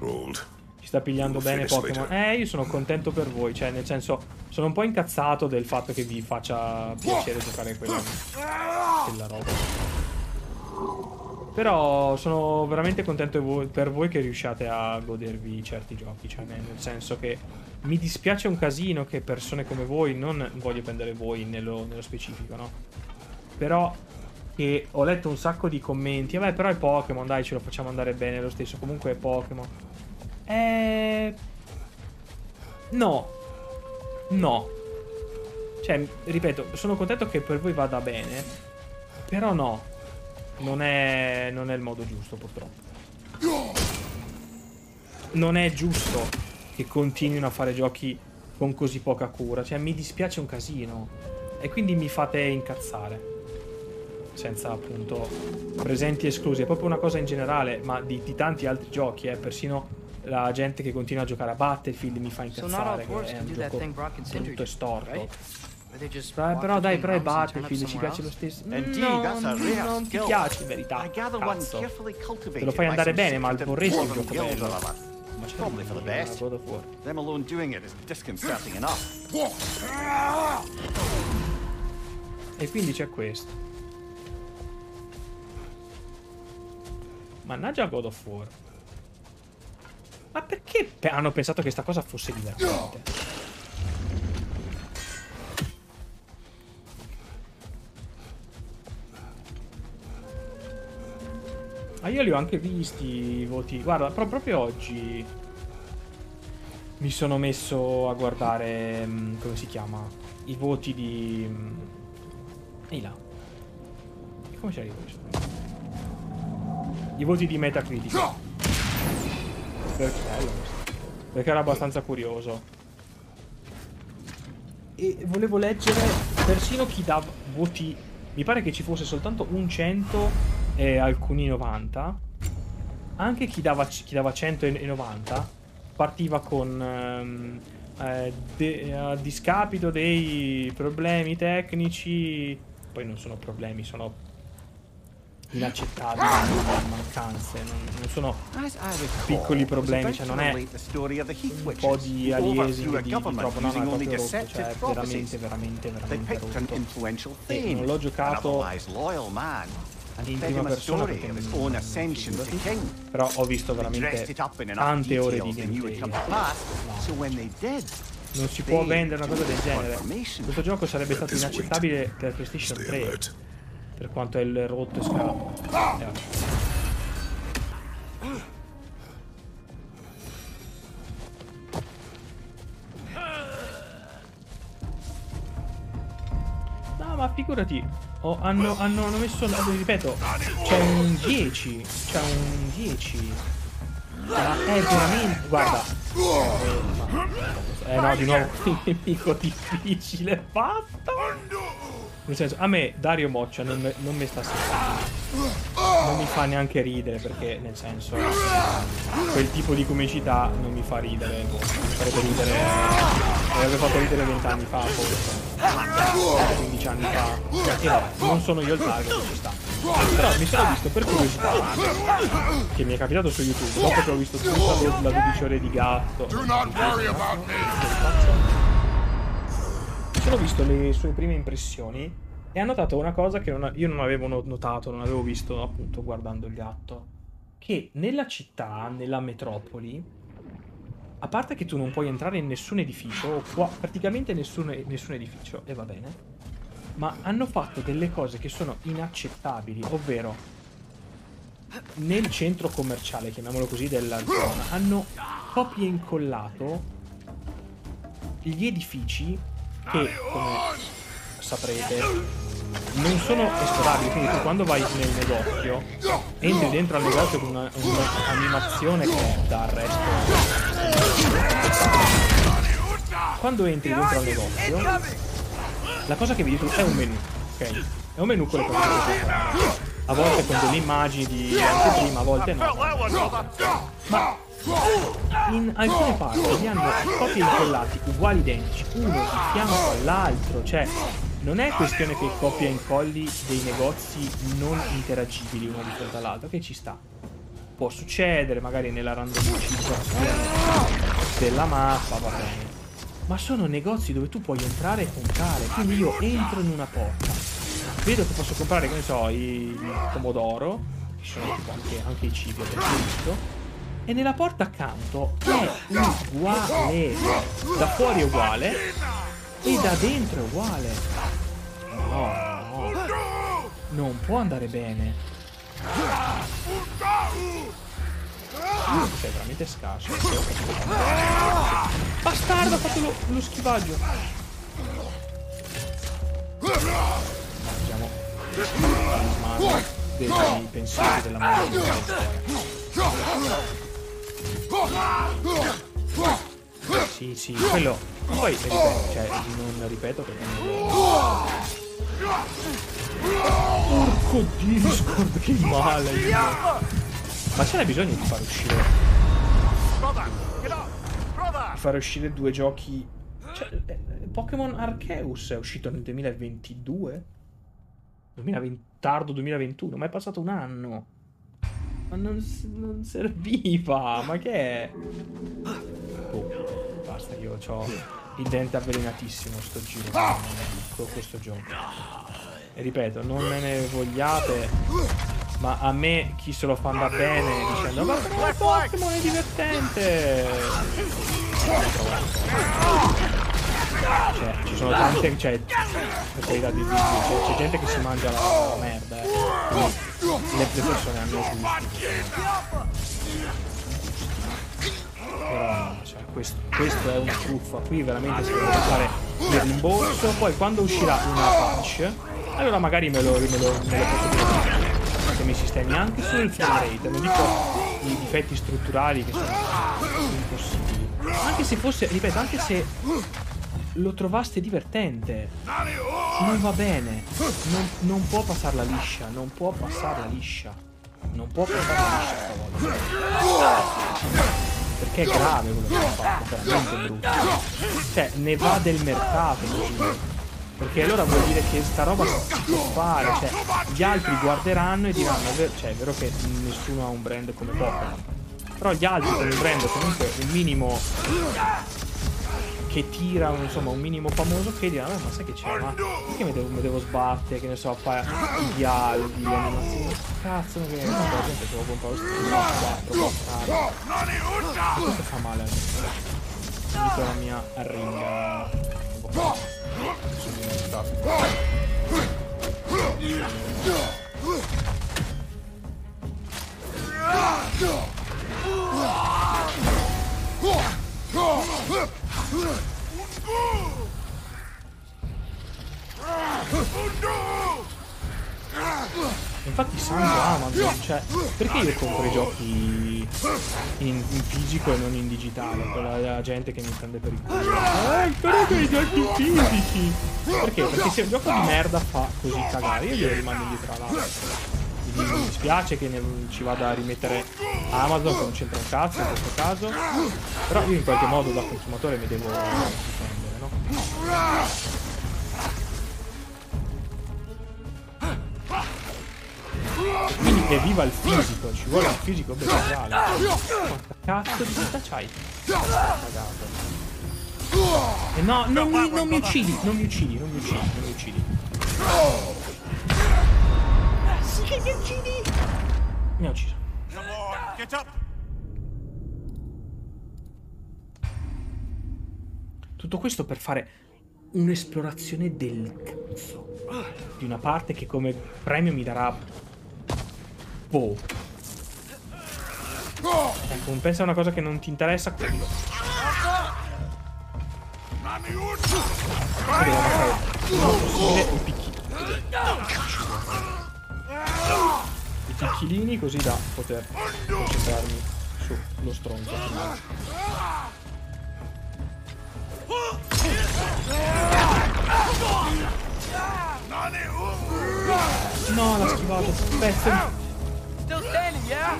Hold. Ci sta pigliando bene Pokémon. Eh, io sono contento per voi. Cioè, nel senso, sono un po' incazzato del fatto che vi faccia piacere giocare quella, quella roba. Però sono veramente contento per voi che riusciate a godervi certi giochi. Cioè, nel nel senso che mi dispiace un casino che persone come voi, non voglio prendere voi nello, nello specifico, no? Però che ho letto un sacco di commenti. Vabbè, però è Pokémon, dai, ce lo facciamo andare bene lo stesso. Comunque è Pokémon. Eh... No. No. Cioè, ripeto, sono contento che per voi vada bene. Però no. Non è, non è il modo giusto, purtroppo. Non è giusto che continuino a fare giochi con così poca cura. Cioè, mi dispiace un casino. E quindi mi fate incazzare. Senza appunto presenti esclusi. È proprio una cosa in generale, ma di, di tanti altri giochi, eh. Persino la gente che continua a giocare a Battlefield mi fa So incazzare. Che è un gioco brutto e storto. right? Però, dai, però è Battlefield, ci piace lo stesso. Indeed, no, non ti piace in verità. Cazzo. Te lo fai andare bene, ma vorresti un gioco bello. or other. Ma c'è Probably for the una best. God of War. Them alone doing it is disconcerting enough. E quindi c'è questo. Mannaggia God of War. Ma perché pe- hanno pensato che sta cosa fosse divertente? Ah, io li ho anche visti i voti. Guarda, pro- proprio oggi mi sono messo a guardare. mm, come si chiama? I voti di. mm, Ehi là. Come ci arrivo? I voti di Metacritic. Perché. Perché ero abbastanza curioso. E volevo leggere persino chi dava voti. Mi pare che ci fosse soltanto un 100 e alcuni 90. Anche chi dava, chi dava 100 e 90 partiva con. ehm, eh, de- a discapito dei problemi tecnici. Poi non sono problemi, sono inaccettabili, mancanze, non, non sono piccoli problemi, cioè non è un po' di aliesi di, di troppo, no, no, è proprio rotto, cioè prophecies. veramente, veramente, veramente rotto. thane, non l'ho giocato in prima persona perché non- però ho visto veramente tante ore di gameplay. Non si può vendere una cosa del genere. Questo gioco sarebbe stato inaccettabile per PlayStation Stay 3 alert. Per quanto è il rotto e vabbè. No, ma figurati, oh, hanno, hanno, hanno messo, allora, ripeto, c'è un 10, c'è un 10. Ma è veramente, guarda. Eh, eh no, di nuovo (laughs) il nemico difficile, basta. Nel senso, a me Dario Moccia non, me- non mi sta simpatico. Non mi fa neanche ridere perché, nel senso, quel tipo di comicità non mi fa ridere. boh, Mi farebbe ridere. Mi avrebbe fatto ridere vent'anni fa, forse. 15 anni fa. E vabbè, non sono io il target, ci sta. Però mi sono visto per curiosità, che mi è capitato su YouTube, dopo che ho visto tutta la 12 ore di gatto. Mi sono visto le sue prime impressioni e ha notato una cosa che non- io non avevo no- notato, non avevo visto appunto guardando il gatto. Che nella città, nella metropoli, a parte che tu non puoi entrare in nessun edificio, o qua, praticamente nessun, nessun edificio, e va bene, ma hanno fatto delle cose che sono inaccettabili, ovvero nel centro commerciale, chiamiamolo così, della zona, hanno copia e incollato gli edifici che, come saprete, non sono esplorabili. Quindi tu quando vai nel negozio, entri dentro al negozio con una- un'animazione che dà arresto. Quando entri dentro al negozio, la cosa che vedi tu è un menu, ok? È un menu con le cose che. A volte con delle immagini di anteprima, a volte no. Ma in alcune parti li hanno proprio incollati uguali identici, uno di fianco all'altro, cioè non è questione che copia e incolli dei negozi non interagibili uno di fronte all'altro, che ci sta. Può succedere magari nella randomicizzazione della mappa, va bene. Ma sono negozi dove tu puoi entrare e comprare, quindi io entro in una porta, vedo che posso comprare, ne so, il pomodoro, che sono tipo anche, anche i cibi, abbiamo visto, e nella porta accanto è uguale. Da fuori è uguale e da dentro è uguale. No, no. Non può andare bene. Sei veramente scarso. Bastardo, ha fatto lo, lo schivaggio. Vediamo. Mano dei pensieri della mano. Sì, sì, quello. Poi ripeto, cioè, non ripeto perché non Porco Discord, (laughs) che male! Ma c'era bisogno di far uscire. Di fare uscire due giochi. Cioè, eh, Pokémon Arceus è uscito nel 2022? 2020, tardo 2021, ma è passato un anno. Ma non, non serviva, ma che è? Oh, basta, io ho il dente avvelenatissimo sto giro con questo gioco. E ripeto, non me ne vogliate, ma a me chi se lo fa andare bene dicendo ma come Pokémon è divertente! Cioè, ci sono tante, cioè, per carità di Dio, cioè, c'è gente che si mangia la, la merda, eh. Quindi le, persone hanno gusti. Però, cioè, questo, questo è una truffa. Qui veramente si deve fare il rimborso. Poi quando uscirà una patch, allora magari me lo, me lo, me lo posso dire. Se mi sistemi anche sul frame rate, non dico i difetti strutturali che sono impossibili. Anche se fosse, ripeto, anche se lo trovaste divertente, non va bene. Non, non può passarla liscia, non può passarla liscia. Non può passarla liscia stavolta. Perché è grave quello che ha fatto, veramente brutto. Cioè, ne va del mercato così. Perché allora vuol dire che sta roba si può fare, cioè gli altri guarderanno e diranno, cioè è vero che nessuno ha un brand come Pokémon, però gli altri con un brand comunque un minimo che tira insomma un minimo famoso che "Eh, ma sai che c'è, ma perché mi devo, devo sbattere, che ne so, fare i dialoghi, animazioni, cazzo, che no, la gente devo comprare lo stesso 4, questo fa male a. Dico la mia ringa. Sono diventato. Infatti sangue Amazon, cioè, perché io compro i giochi in, in fisico e non in digitale? Quella la gente che mi prende per il culo. Eh, però che i giochi fisici! Perché? Perché se un gioco di merda fa così cagare, io glielo rimando indietro all'altro. Quindi mi dispiace che ne- ci vada a rimettere Amazon che non c'entra un cazzo in questo caso. Però io in qualche modo da consumatore mi devo difendere, no? Quindi evviva il fisico, ci vuole un fisico bestiale. Quanta cazzo di vita c'hai? E no, non mi, non mi uccidi, non mi uccidi, non mi uccidi, non mi uccidi. Sì che mi uccidi! Mi ha ucciso. Tutto questo per fare un'esplorazione del cazzo. Di una parte che come premio mi darà... Boh. Ecco, pensa a una cosa che non ti interessa, quello. I picchi. I picchilini così da poter concentrarmi sullo stronzo. No, l'ha schivato. Pezzo. Still standing, yeah?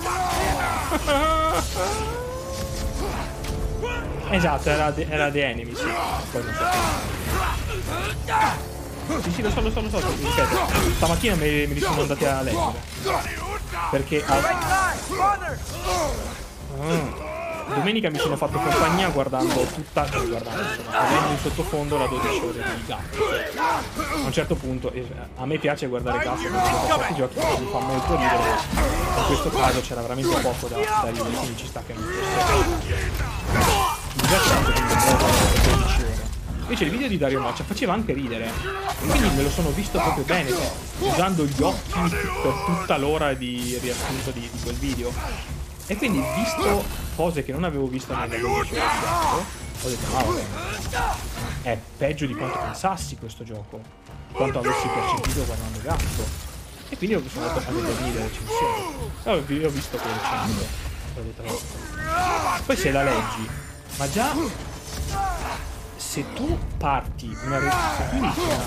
Esatto, era, de- era The Enemy, sì. Poi non so. Sì, sì, lo so, lo so, lo so. Ripeto, stamattina me, me li sono andati a leggere. Perché a- Ah. Domenica mi sono fatto compagnia guardando tutta, cioè guardando, insomma, vedendo in sottofondo la 12 ore di gatto. A un certo punto, eh, a me piace guardare gatto perché certi giochi che mi fa molto ridere. In questo caso c'era veramente poco da, da ridere, quindi ci sta che non fosse divertente quindi vedere 12 ore. Invece il video di Dario Moccia faceva anche ridere. Quindi me lo sono visto proprio bene, cioè, usando gli occhi per tutta l'ora di riassunto di, di quel video. E quindi visto cose che non avevo visto nella 12 ore di gatto, ho detto, ah vabbè, è peggio di quanto pensassi questo gioco. Quanto avessi percepito guardando gatto. E quindi ho sono andato a vedermi le recensioni. E ho, ho visto detto, "Oh". Poi se la leggi, ma già se tu parti una, re- se tu inizi una,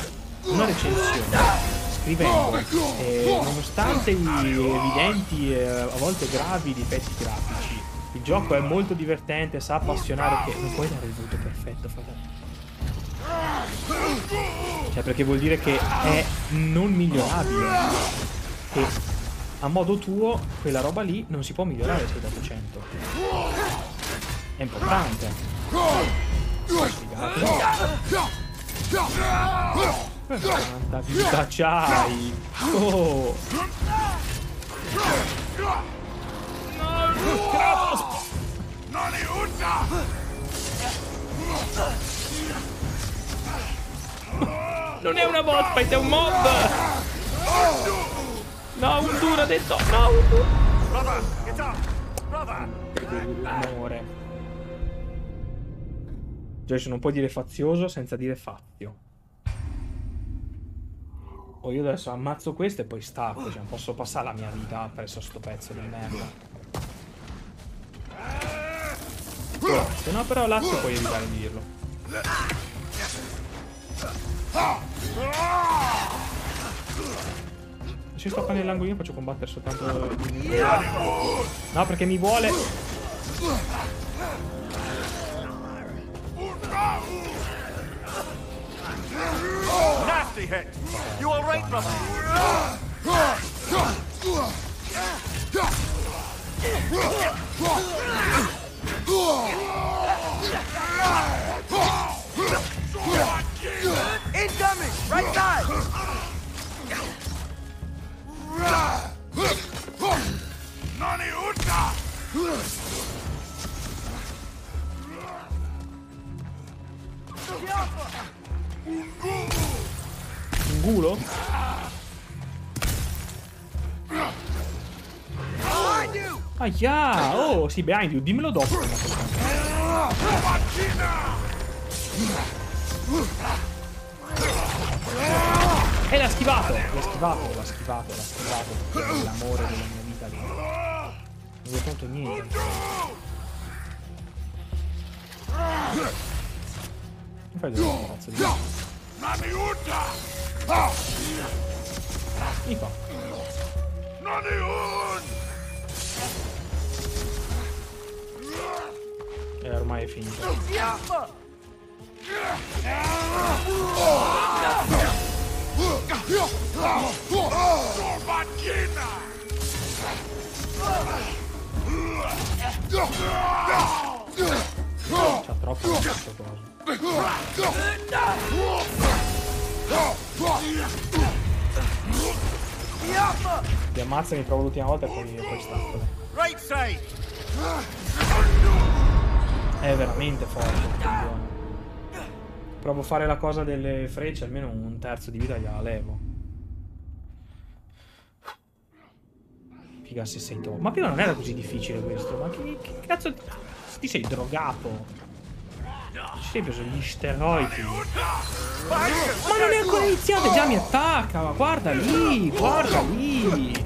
una recensione scrivendo eh, nonostante i evidenti e a volte gravi difetti grafici il gioco è molto divertente sa appassionare che non puoi dare il voto perfetto fratello cioè perché vuol dire che è non migliorabile. E a modo tuo quella roba lì non si può migliorare se hai dato 100 è importante quanta vita c'hai? Oh! Non è una bot fight, è un mob! No, un duro ha detto! No, un duro! Get up! L'amore. Joyce non può dire fazioso senza dire fazio. O io adesso ammazzo questo e poi stacco, cioè non posso passare la mia vita presso sto pezzo di merda. Se no però Lazio puoi evitare di dirlo. Se sto qua nell'angolino faccio combattere soltanto... No, perché mi vuole... Nasty hit. You all right, brother? Aia! Oh, sì, behind you, dimmelo dopo. E l'ha schivato! L'ha schivato, l'ha schivato, l'ha schivato. L'amore della mia vita lì. Non mi ho conto niente. Non fai delle cazzo di... Mi fa. E ormai è finito. C'ha troppo questa cosa. Ti ammazza mi provo l'ultima volta e poi, poi stacco. Right side. È veramente forte. Provo a fare la cosa delle frecce, almeno un terzo di vita gliela levo. Figa se sei dopo. Ma prima non era così difficile questo. Ma che, che cazzo ti, ti sei drogato? Ci sei preso gli steroidi? Ma non è ancora iniziato, già mi attacca. Ma guarda lì, guarda lì.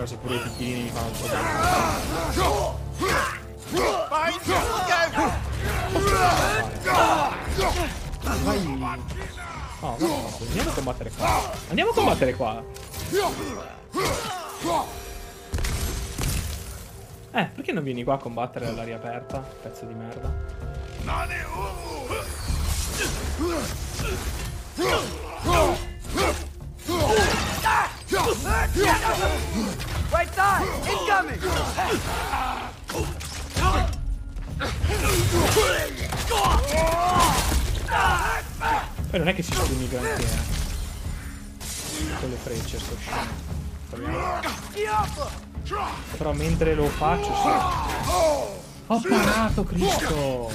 Però se pure i piccolini mi fanno un po' di... Go. Vai. No, no, andiamo a combattere qua. Andiamo a combattere qua. Eh, perché non vieni qua a combattere all'aria aperta? Pezzo di merda. Right side! Incoming! Poi non è che si scumi granché, eh. Con le frecce sto scemo. Però mentre lo faccio sì. Ho parato, Cristo!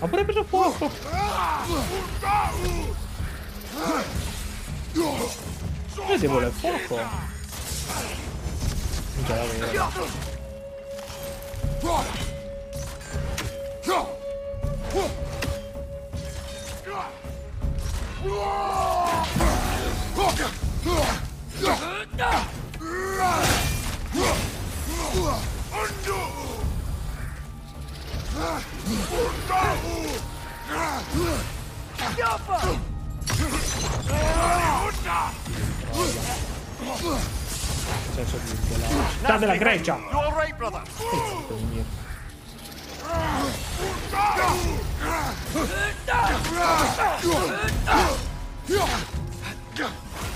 Ho pure preso fuoco! Io devo il fuoco! Già l'avevo. Nel città della Grecia!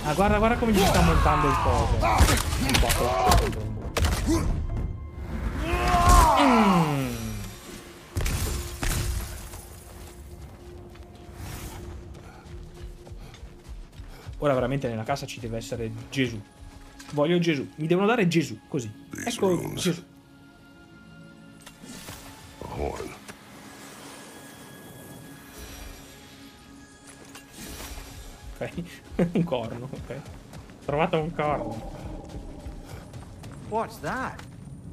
Ah, guarda, guarda come gli sta montando il coso. Mm. Ora veramente nella casa ci deve essere Gesù. Voglio Gesù. Mi devono dare Gesù, così. Ecco. Gesù. Ok. (laughs) un corno, ok. Trovato un corno. What's that?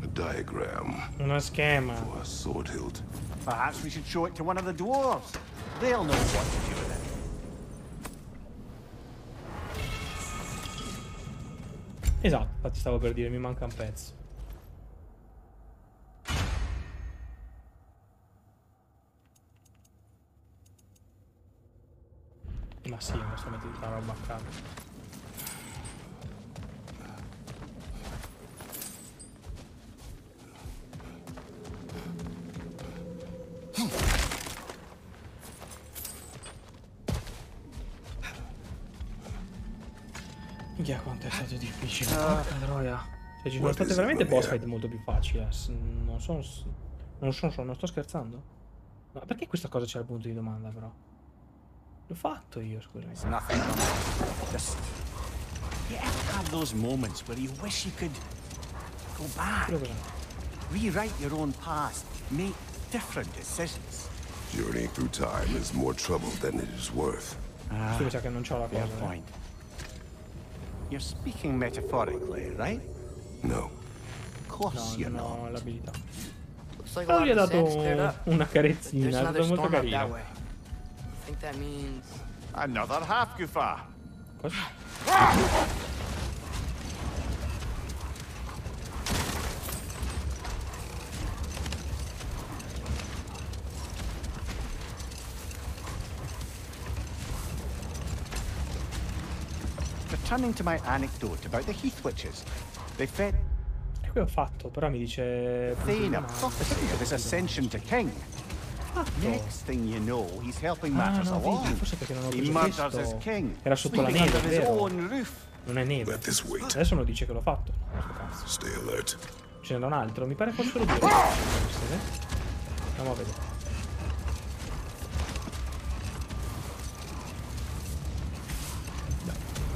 A diagram Uno schema. for a sword hilt. Perhaps we should show it to one of the dwarves. They'll know what to do with it. Esatto, infatti stavo per dire, mi manca un pezzo. Ma sì, non sto mettendo tutta la roba a caso. Porca troia. Cioè, ci sono state veramente boss fight molto più facili. eh. Non sono. Non so, non sto scherzando. Ma perché questa cosa c'è il punto di domanda, però? L'ho fatto io, scusami. It's nothing. Just. You ever have those moments where you wish you could go back, Quello cos'è? rewrite your own past, make different decisions? Journeying through time is more trouble than it is worth. Sì, mi sa che non c'ho la Fair cosa. eh. Point. You're speaking metaphorically, right? No. Of course No, you're non not. ho l'abilità. Looks like a Però lot gli ha of the dato sand's cleared up. una There's carezzina, è another stato molto storm up that carino. way. I think that means Another half goofa. Cosa? Ah! Returning to my anecdote about the Heath Witches, they fed E qui ho fatto, però mi dice... Thane a prophecy of his ascension to king. Next thing you know, he's helping Ah, matters no, along. vedi, forse perché non ho he preso murders questo. his king, Era sotto la neve, vero? Non è neve. Adesso non dice che l'ho fatto. Cazzo. Stay alert. Ce n'era un altro, mi pare fossero due. Andiamo a vedere.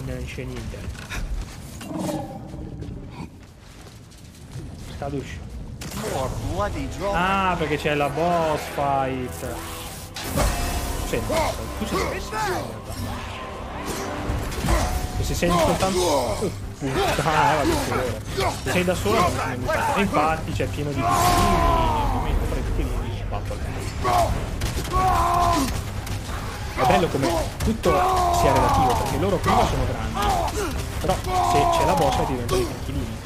Non esce niente. Drop. Ah, perché c'è la boss fight. Senti, tu sei Se senti soltanto... Colore. Se sei da solo mi infatti c'è pieno di piccini. Ovviamente farei tutti lì di spatola. È bello come tutto sia relativo, perché loro prima sono grandi. Però se c'è la boss diventano piccolini.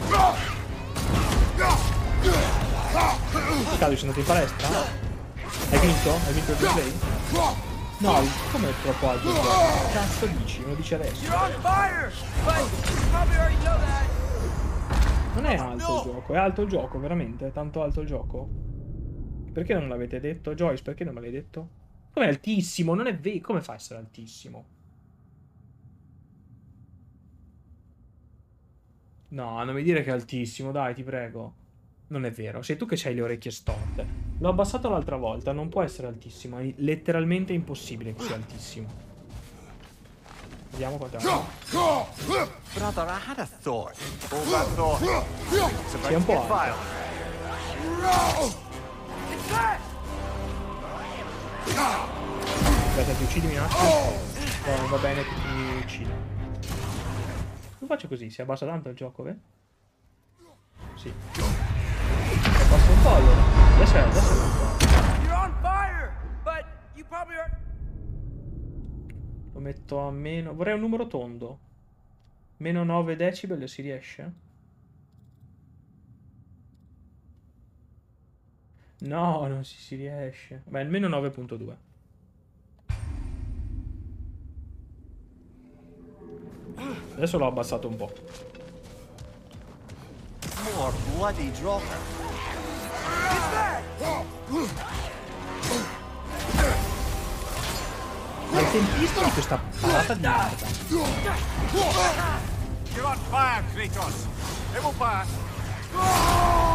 Cado, sei andato in palestra? Hai vinto? Hai vinto il gameplay? No, come è troppo alto il gioco? Cazzo dici? Me lo dici adesso. Non è alto il gioco, è alto il gioco, veramente? È tanto alto il gioco? Perché non l'avete detto? Joyce, perché non me l'hai detto? Com'è altissimo? Non è vero. Come fa a essere altissimo? No, non mi dire che è altissimo, dai, ti prego. Non è vero, sei tu che hai le orecchie storte. L'ho abbassato l'altra volta, non può essere altissimo, è letteralmente impossibile che sia altissimo. Vediamo quanto è. Brother, I had a thought. That thought. Sì, un po' alto. Aspetta, ti uccidi mi nasce? No, non va bene ti uccidi. Non faccio così, si abbassa tanto il gioco, beh? Sì. Abbassa un po' allora. Adesso è, adesso è un po'. Lo metto a meno... Vorrei un numero tondo. Meno 9 decibel si riesce? No, non si, si riesce. Beh, almeno 9.2. Adesso l'ho abbassato un po'. More bloody dropper. Ma il tempismo di questa parata di merda. You're on fire, Kratos. It will pass.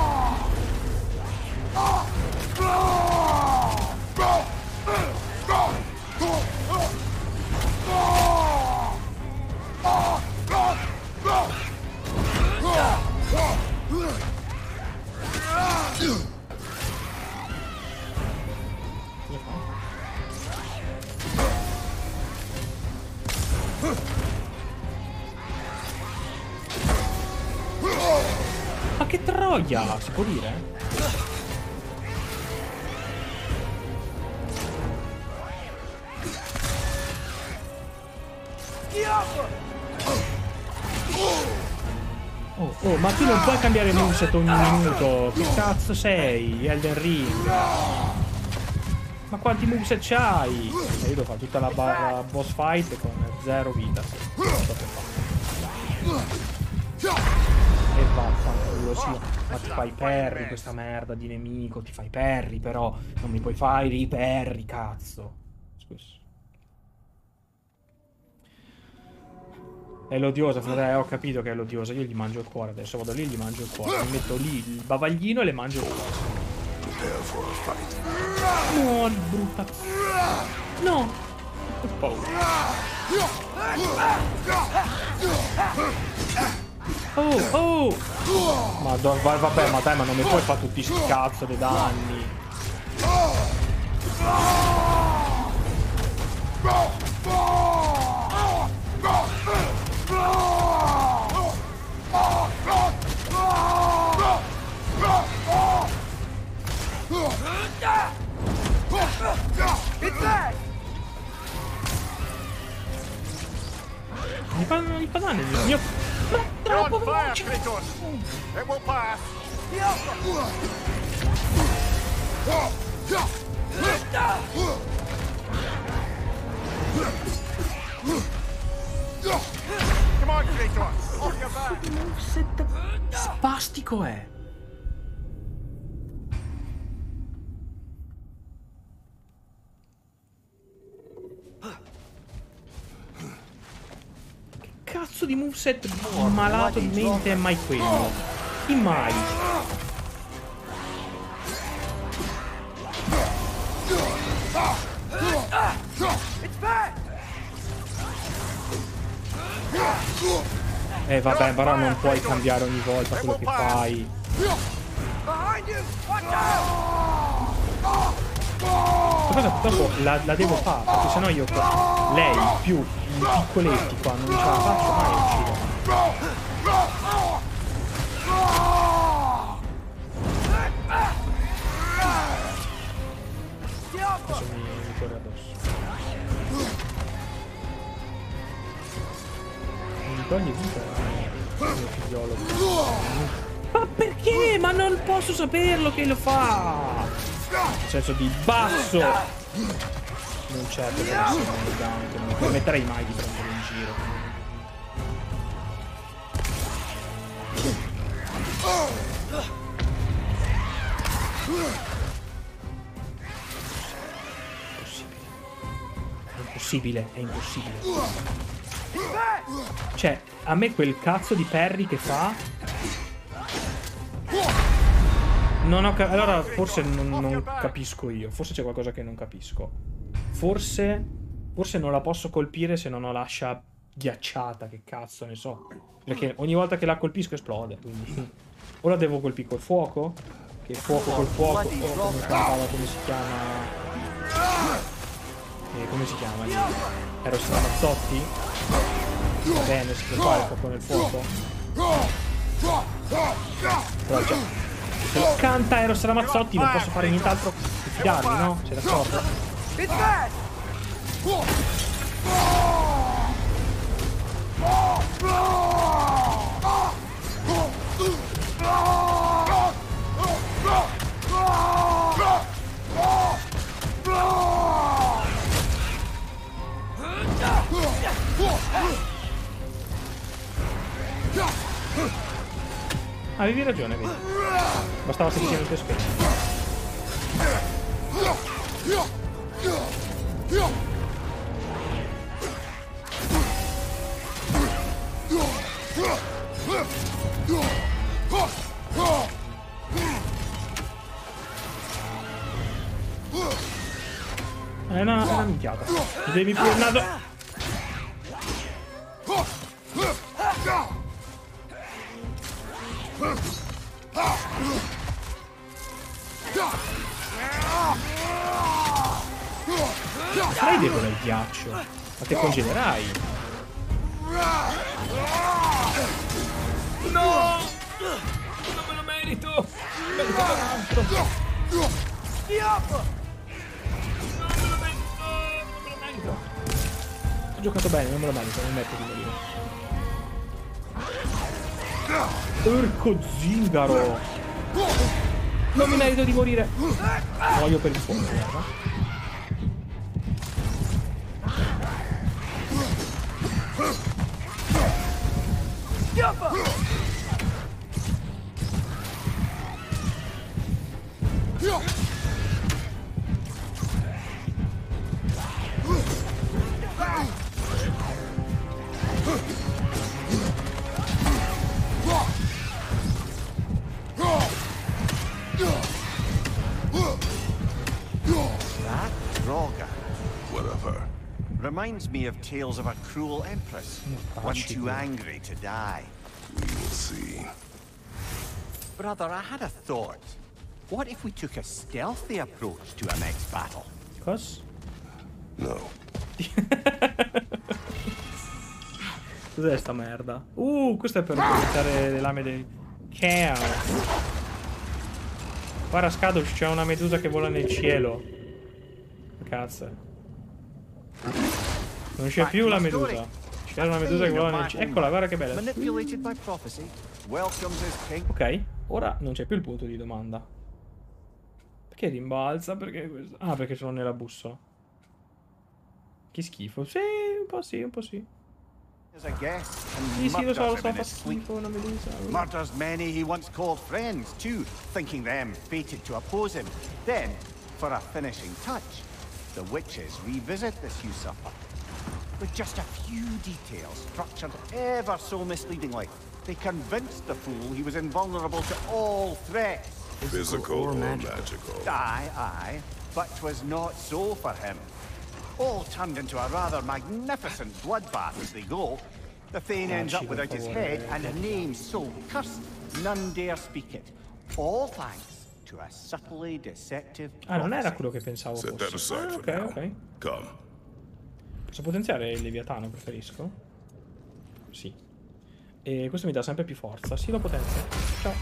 Ma che troia, si può dire? Oh, oh, ma tu non puoi cambiare moveset ogni minuto. Che cazzo sei? Elden Ring. Ma quanti moveset c'hai? E io devo fare tutta la, ba- la boss fight con zero vita. E vaffanculo, sì. Ma ti fai perri questa merda di nemico, ti fai perri, però non mi puoi fare i perri, cazzo. Scusa. È l'odiosa, fratello, ho capito che è l'odiosa. Io gli mangio il cuore adesso. Vado lì e gli mangio il cuore. Mi metto lì il bavaglino e le mangio il cuore. No, brutta. No. Ho paura. Oh, oh. Madonna, vai, vabbè, ma dai, ma non mi puoi fare tutti sti cazzo di danni. It's back! Mi fa, mi fa danni il mio... Ma troppo veloce. Kratos! It will pass! Come on, Kratos! Off your back! Moveset spastico è. Cazzo di moveset malato di mente è mai quello? Chi mai? Eh vabbè, però non puoi cambiare ogni volta quello che fai. Questa cosa dopo la, la devo fare, perché sennò io lei più piccoletti qua non ce la faccio mai a uccidere. Adesso mi, mi corre addosso. Non mi toglie vita il mio figliolo. Ma perché? Ma non posso saperlo che lo fa! Nel senso di basso! Non certo che non sia Dante, non mi permetterei mai di prendere in giro. È impossibile, è impossibile. Cioè, a me quel cazzo di Perry che fa non ho ca- allora forse non, non capisco io. Forse c'è qualcosa che non capisco. Forse. Forse non la posso colpire se non ho l'ascia ghiacciata. Che cazzo ne so. Perché ogni volta che la colpisco esplode. Quindi. (laughs) O la devo colpire col fuoco. Che fuoco col fuoco. O come cantava, come si chiama. Eh, come si chiama lì? Eros Ramazzotti? Va bene, si può fare il fuoco nel fuoco. Però già. Se lo canta Eros Ramazzotti non posso fare nient'altro che fidarmi, no? Sei d'accordo? It's back! Avevi ragione, vedi. Bastava semplicemente spegnere. È una, è una minchiata. Ti devi più il naso. Sarai debole al ghiaccio. Ma te congelerai. No! Non me lo merito! Merito altro! Non me lo merito! Non me lo merito! Ho giocato bene, non me lo merito, non metto di morire. Porco zingaro! Non mi merito di morire! Muoio per il fuoco, guarda. That Droga What of her? Reminds me of tales of a cruel empress, one Fascino. too angry to die. We will see. Brother, I had a thought. What if we took a stealthy approach to our next battle? Cos? No. (laughs) Cos'è sta merda? Uh, questo è per utilizzare le lame del Chaos. Guarda Skadosh, c'è una medusa che vola nel cielo. Cazzo. Non c'è più la medusa. C'è una medusa che vola nel cielo. Eccola, guarda che bella. Ok, ora non c'è più il punto di domanda. Perché rimbalza? Perché questo? Ah, perché sono nella bussola. Che schifo. Sì, un po' sì, un po' sì. Sì, sì, lo so, lo so, fa schifo una medusa. Murders many he once called friends, too, thinking them fated to oppose him. Then, for a finishing touch, the witches revisit this usurper. With just a few details structured ever so misleadingly, they convinced the fool he was invulnerable to all threats. Physical or magical. magical? Aye, aye, but 'twas not so for him. All turned into a rather magnificent bloodbath as they go. The Thane ends up without his head and a name so cursed none dare speak it. All thanks Ah, non era quello che pensavo Set that fosse. aside Ah, for ok, now. ok. Come. Posso potenziare il Leviatano, preferisco? Sì. E questo mi dà sempre più forza. Sì, lo potenzio. Ciao.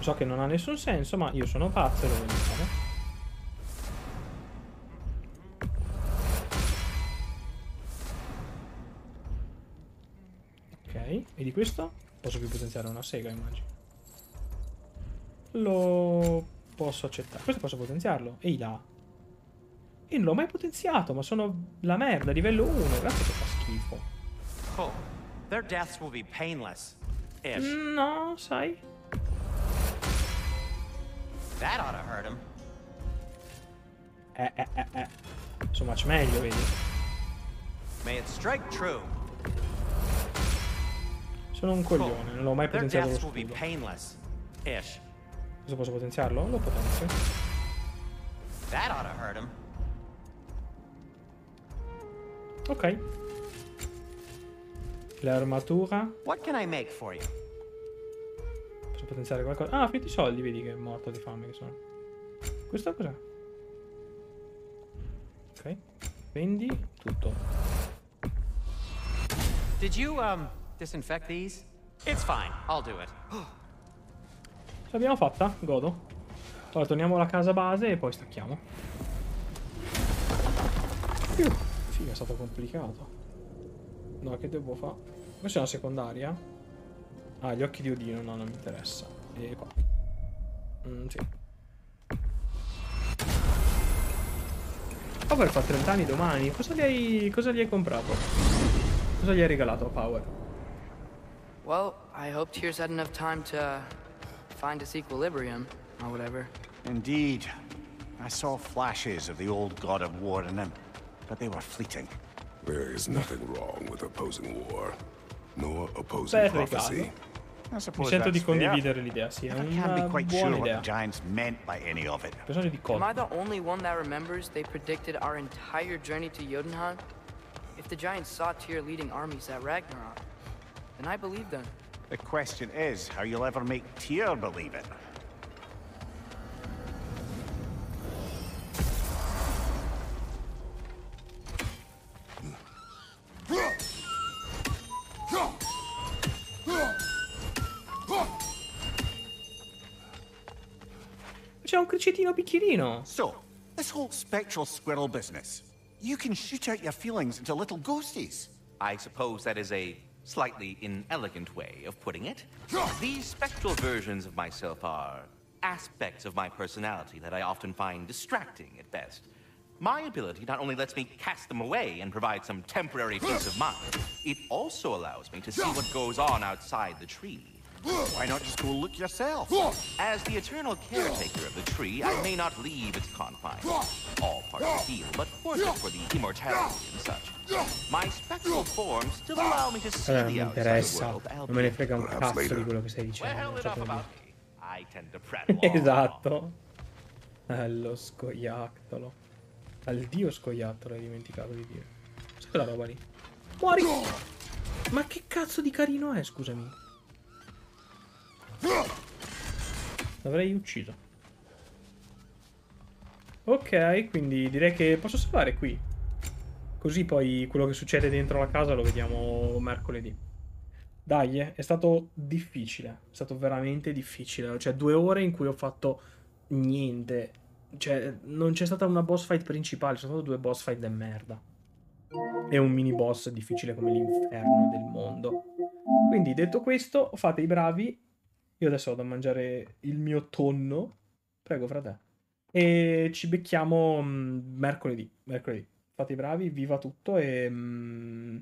So che non ha nessun senso, ma io sono pazzo e lo voglio fare. E di questo posso più potenziare una sega, immagino. Lo posso accettare. Questo posso potenziarlo. Ehi là. Io non l'ho mai potenziato, ma sono la merda, livello 1. Grazie che fa schifo. Oh, their deaths will be painless. Ish. No, sai? That ought to hurt him. Eh, eh, eh, eh. So much meglio, vedi? May it strike true. Sono un coglione, non l'ho mai potenziato lo scudo. Questo posso potenziarlo? Lo potenzio. Ok. L'armatura. Posso potenziare qualcosa. Ah, ho finito i soldi, vedi che è morto di fame che sono. Questo cos'è? Ok. Vendi tutto. Did you, um, disinfect these? It's fine. I'll do it. Ce l'abbiamo fatta, godo. Ora torniamo alla casa base e poi stacchiamo. Più. Figa, è stato complicato. No, che devo fare? Questa è una secondaria. Ah, gli occhi di Odino, no, non mi interessa. E qua. Mm, sì. Power fa 30 anni domani. Cosa gli hai, cosa gli hai comprato? Cosa gli hai regalato a Power? Well, I hope Tears had enough time to uh, find its equilibrium, or whatever. Indeed. I saw flashes of the old god of war in him, but they were fleeting. There is nothing wrong with opposing war, nor opposing Bel prophecy. regalo. I Mi sento di condividere l'idea, sì, è Never can una be quite sure buona what the idea. giants meant by any of it. Di Am I the only one that remembers they predicted our entire journey to Jotunheim? If the giants saw Tyr leading armies at Ragnarok, then I believe them. The question is how you'll ever make Tyr believe it. C'è un cricetino bicchierino. So, this whole spectral squirrel business. You can shoot out your feelings into little ghosties. I suppose that is a slightly inelegant way of putting it. These spectral versions of myself are aspects of my personality that I often find distracting at best. My ability not only lets me cast them away and provide some temporary peace of mind, it also allows me to see what goes on outside the tree. Why not just go look yourself? As the eternal caretaker of the tree, I may not leave its confines. All parts heal, but forfeit for the immortality and such. My spectral form still allow me to see Allora, the outside world, Non me ne frega un cazzo di quello che stai dicendo. C'è. (laughs) Esatto. Eh, lo scoiattolo. Al dio scoiattolo hai dimenticato di dire. Sai quella roba lì? Muori! Ma che cazzo di carino è, scusami? L'avrei ucciso. Ok, quindi direi che posso salvare qui. Così poi quello che succede dentro la casa lo vediamo mercoledì. Dai, eh, è stato difficile. È stato veramente difficile. Cioè, due ore in cui ho fatto niente. Cioè, non c'è stata una boss fight principale, sono state due boss fight de merda. E un mini boss difficile come l'inferno del mondo. Quindi, detto questo, fate i bravi. Io adesso vado a mangiare il mio tonno. Prego, frate. E ci becchiamo mm, mercoledì. Mercoledì. Fate i bravi, viva tutto e... mm,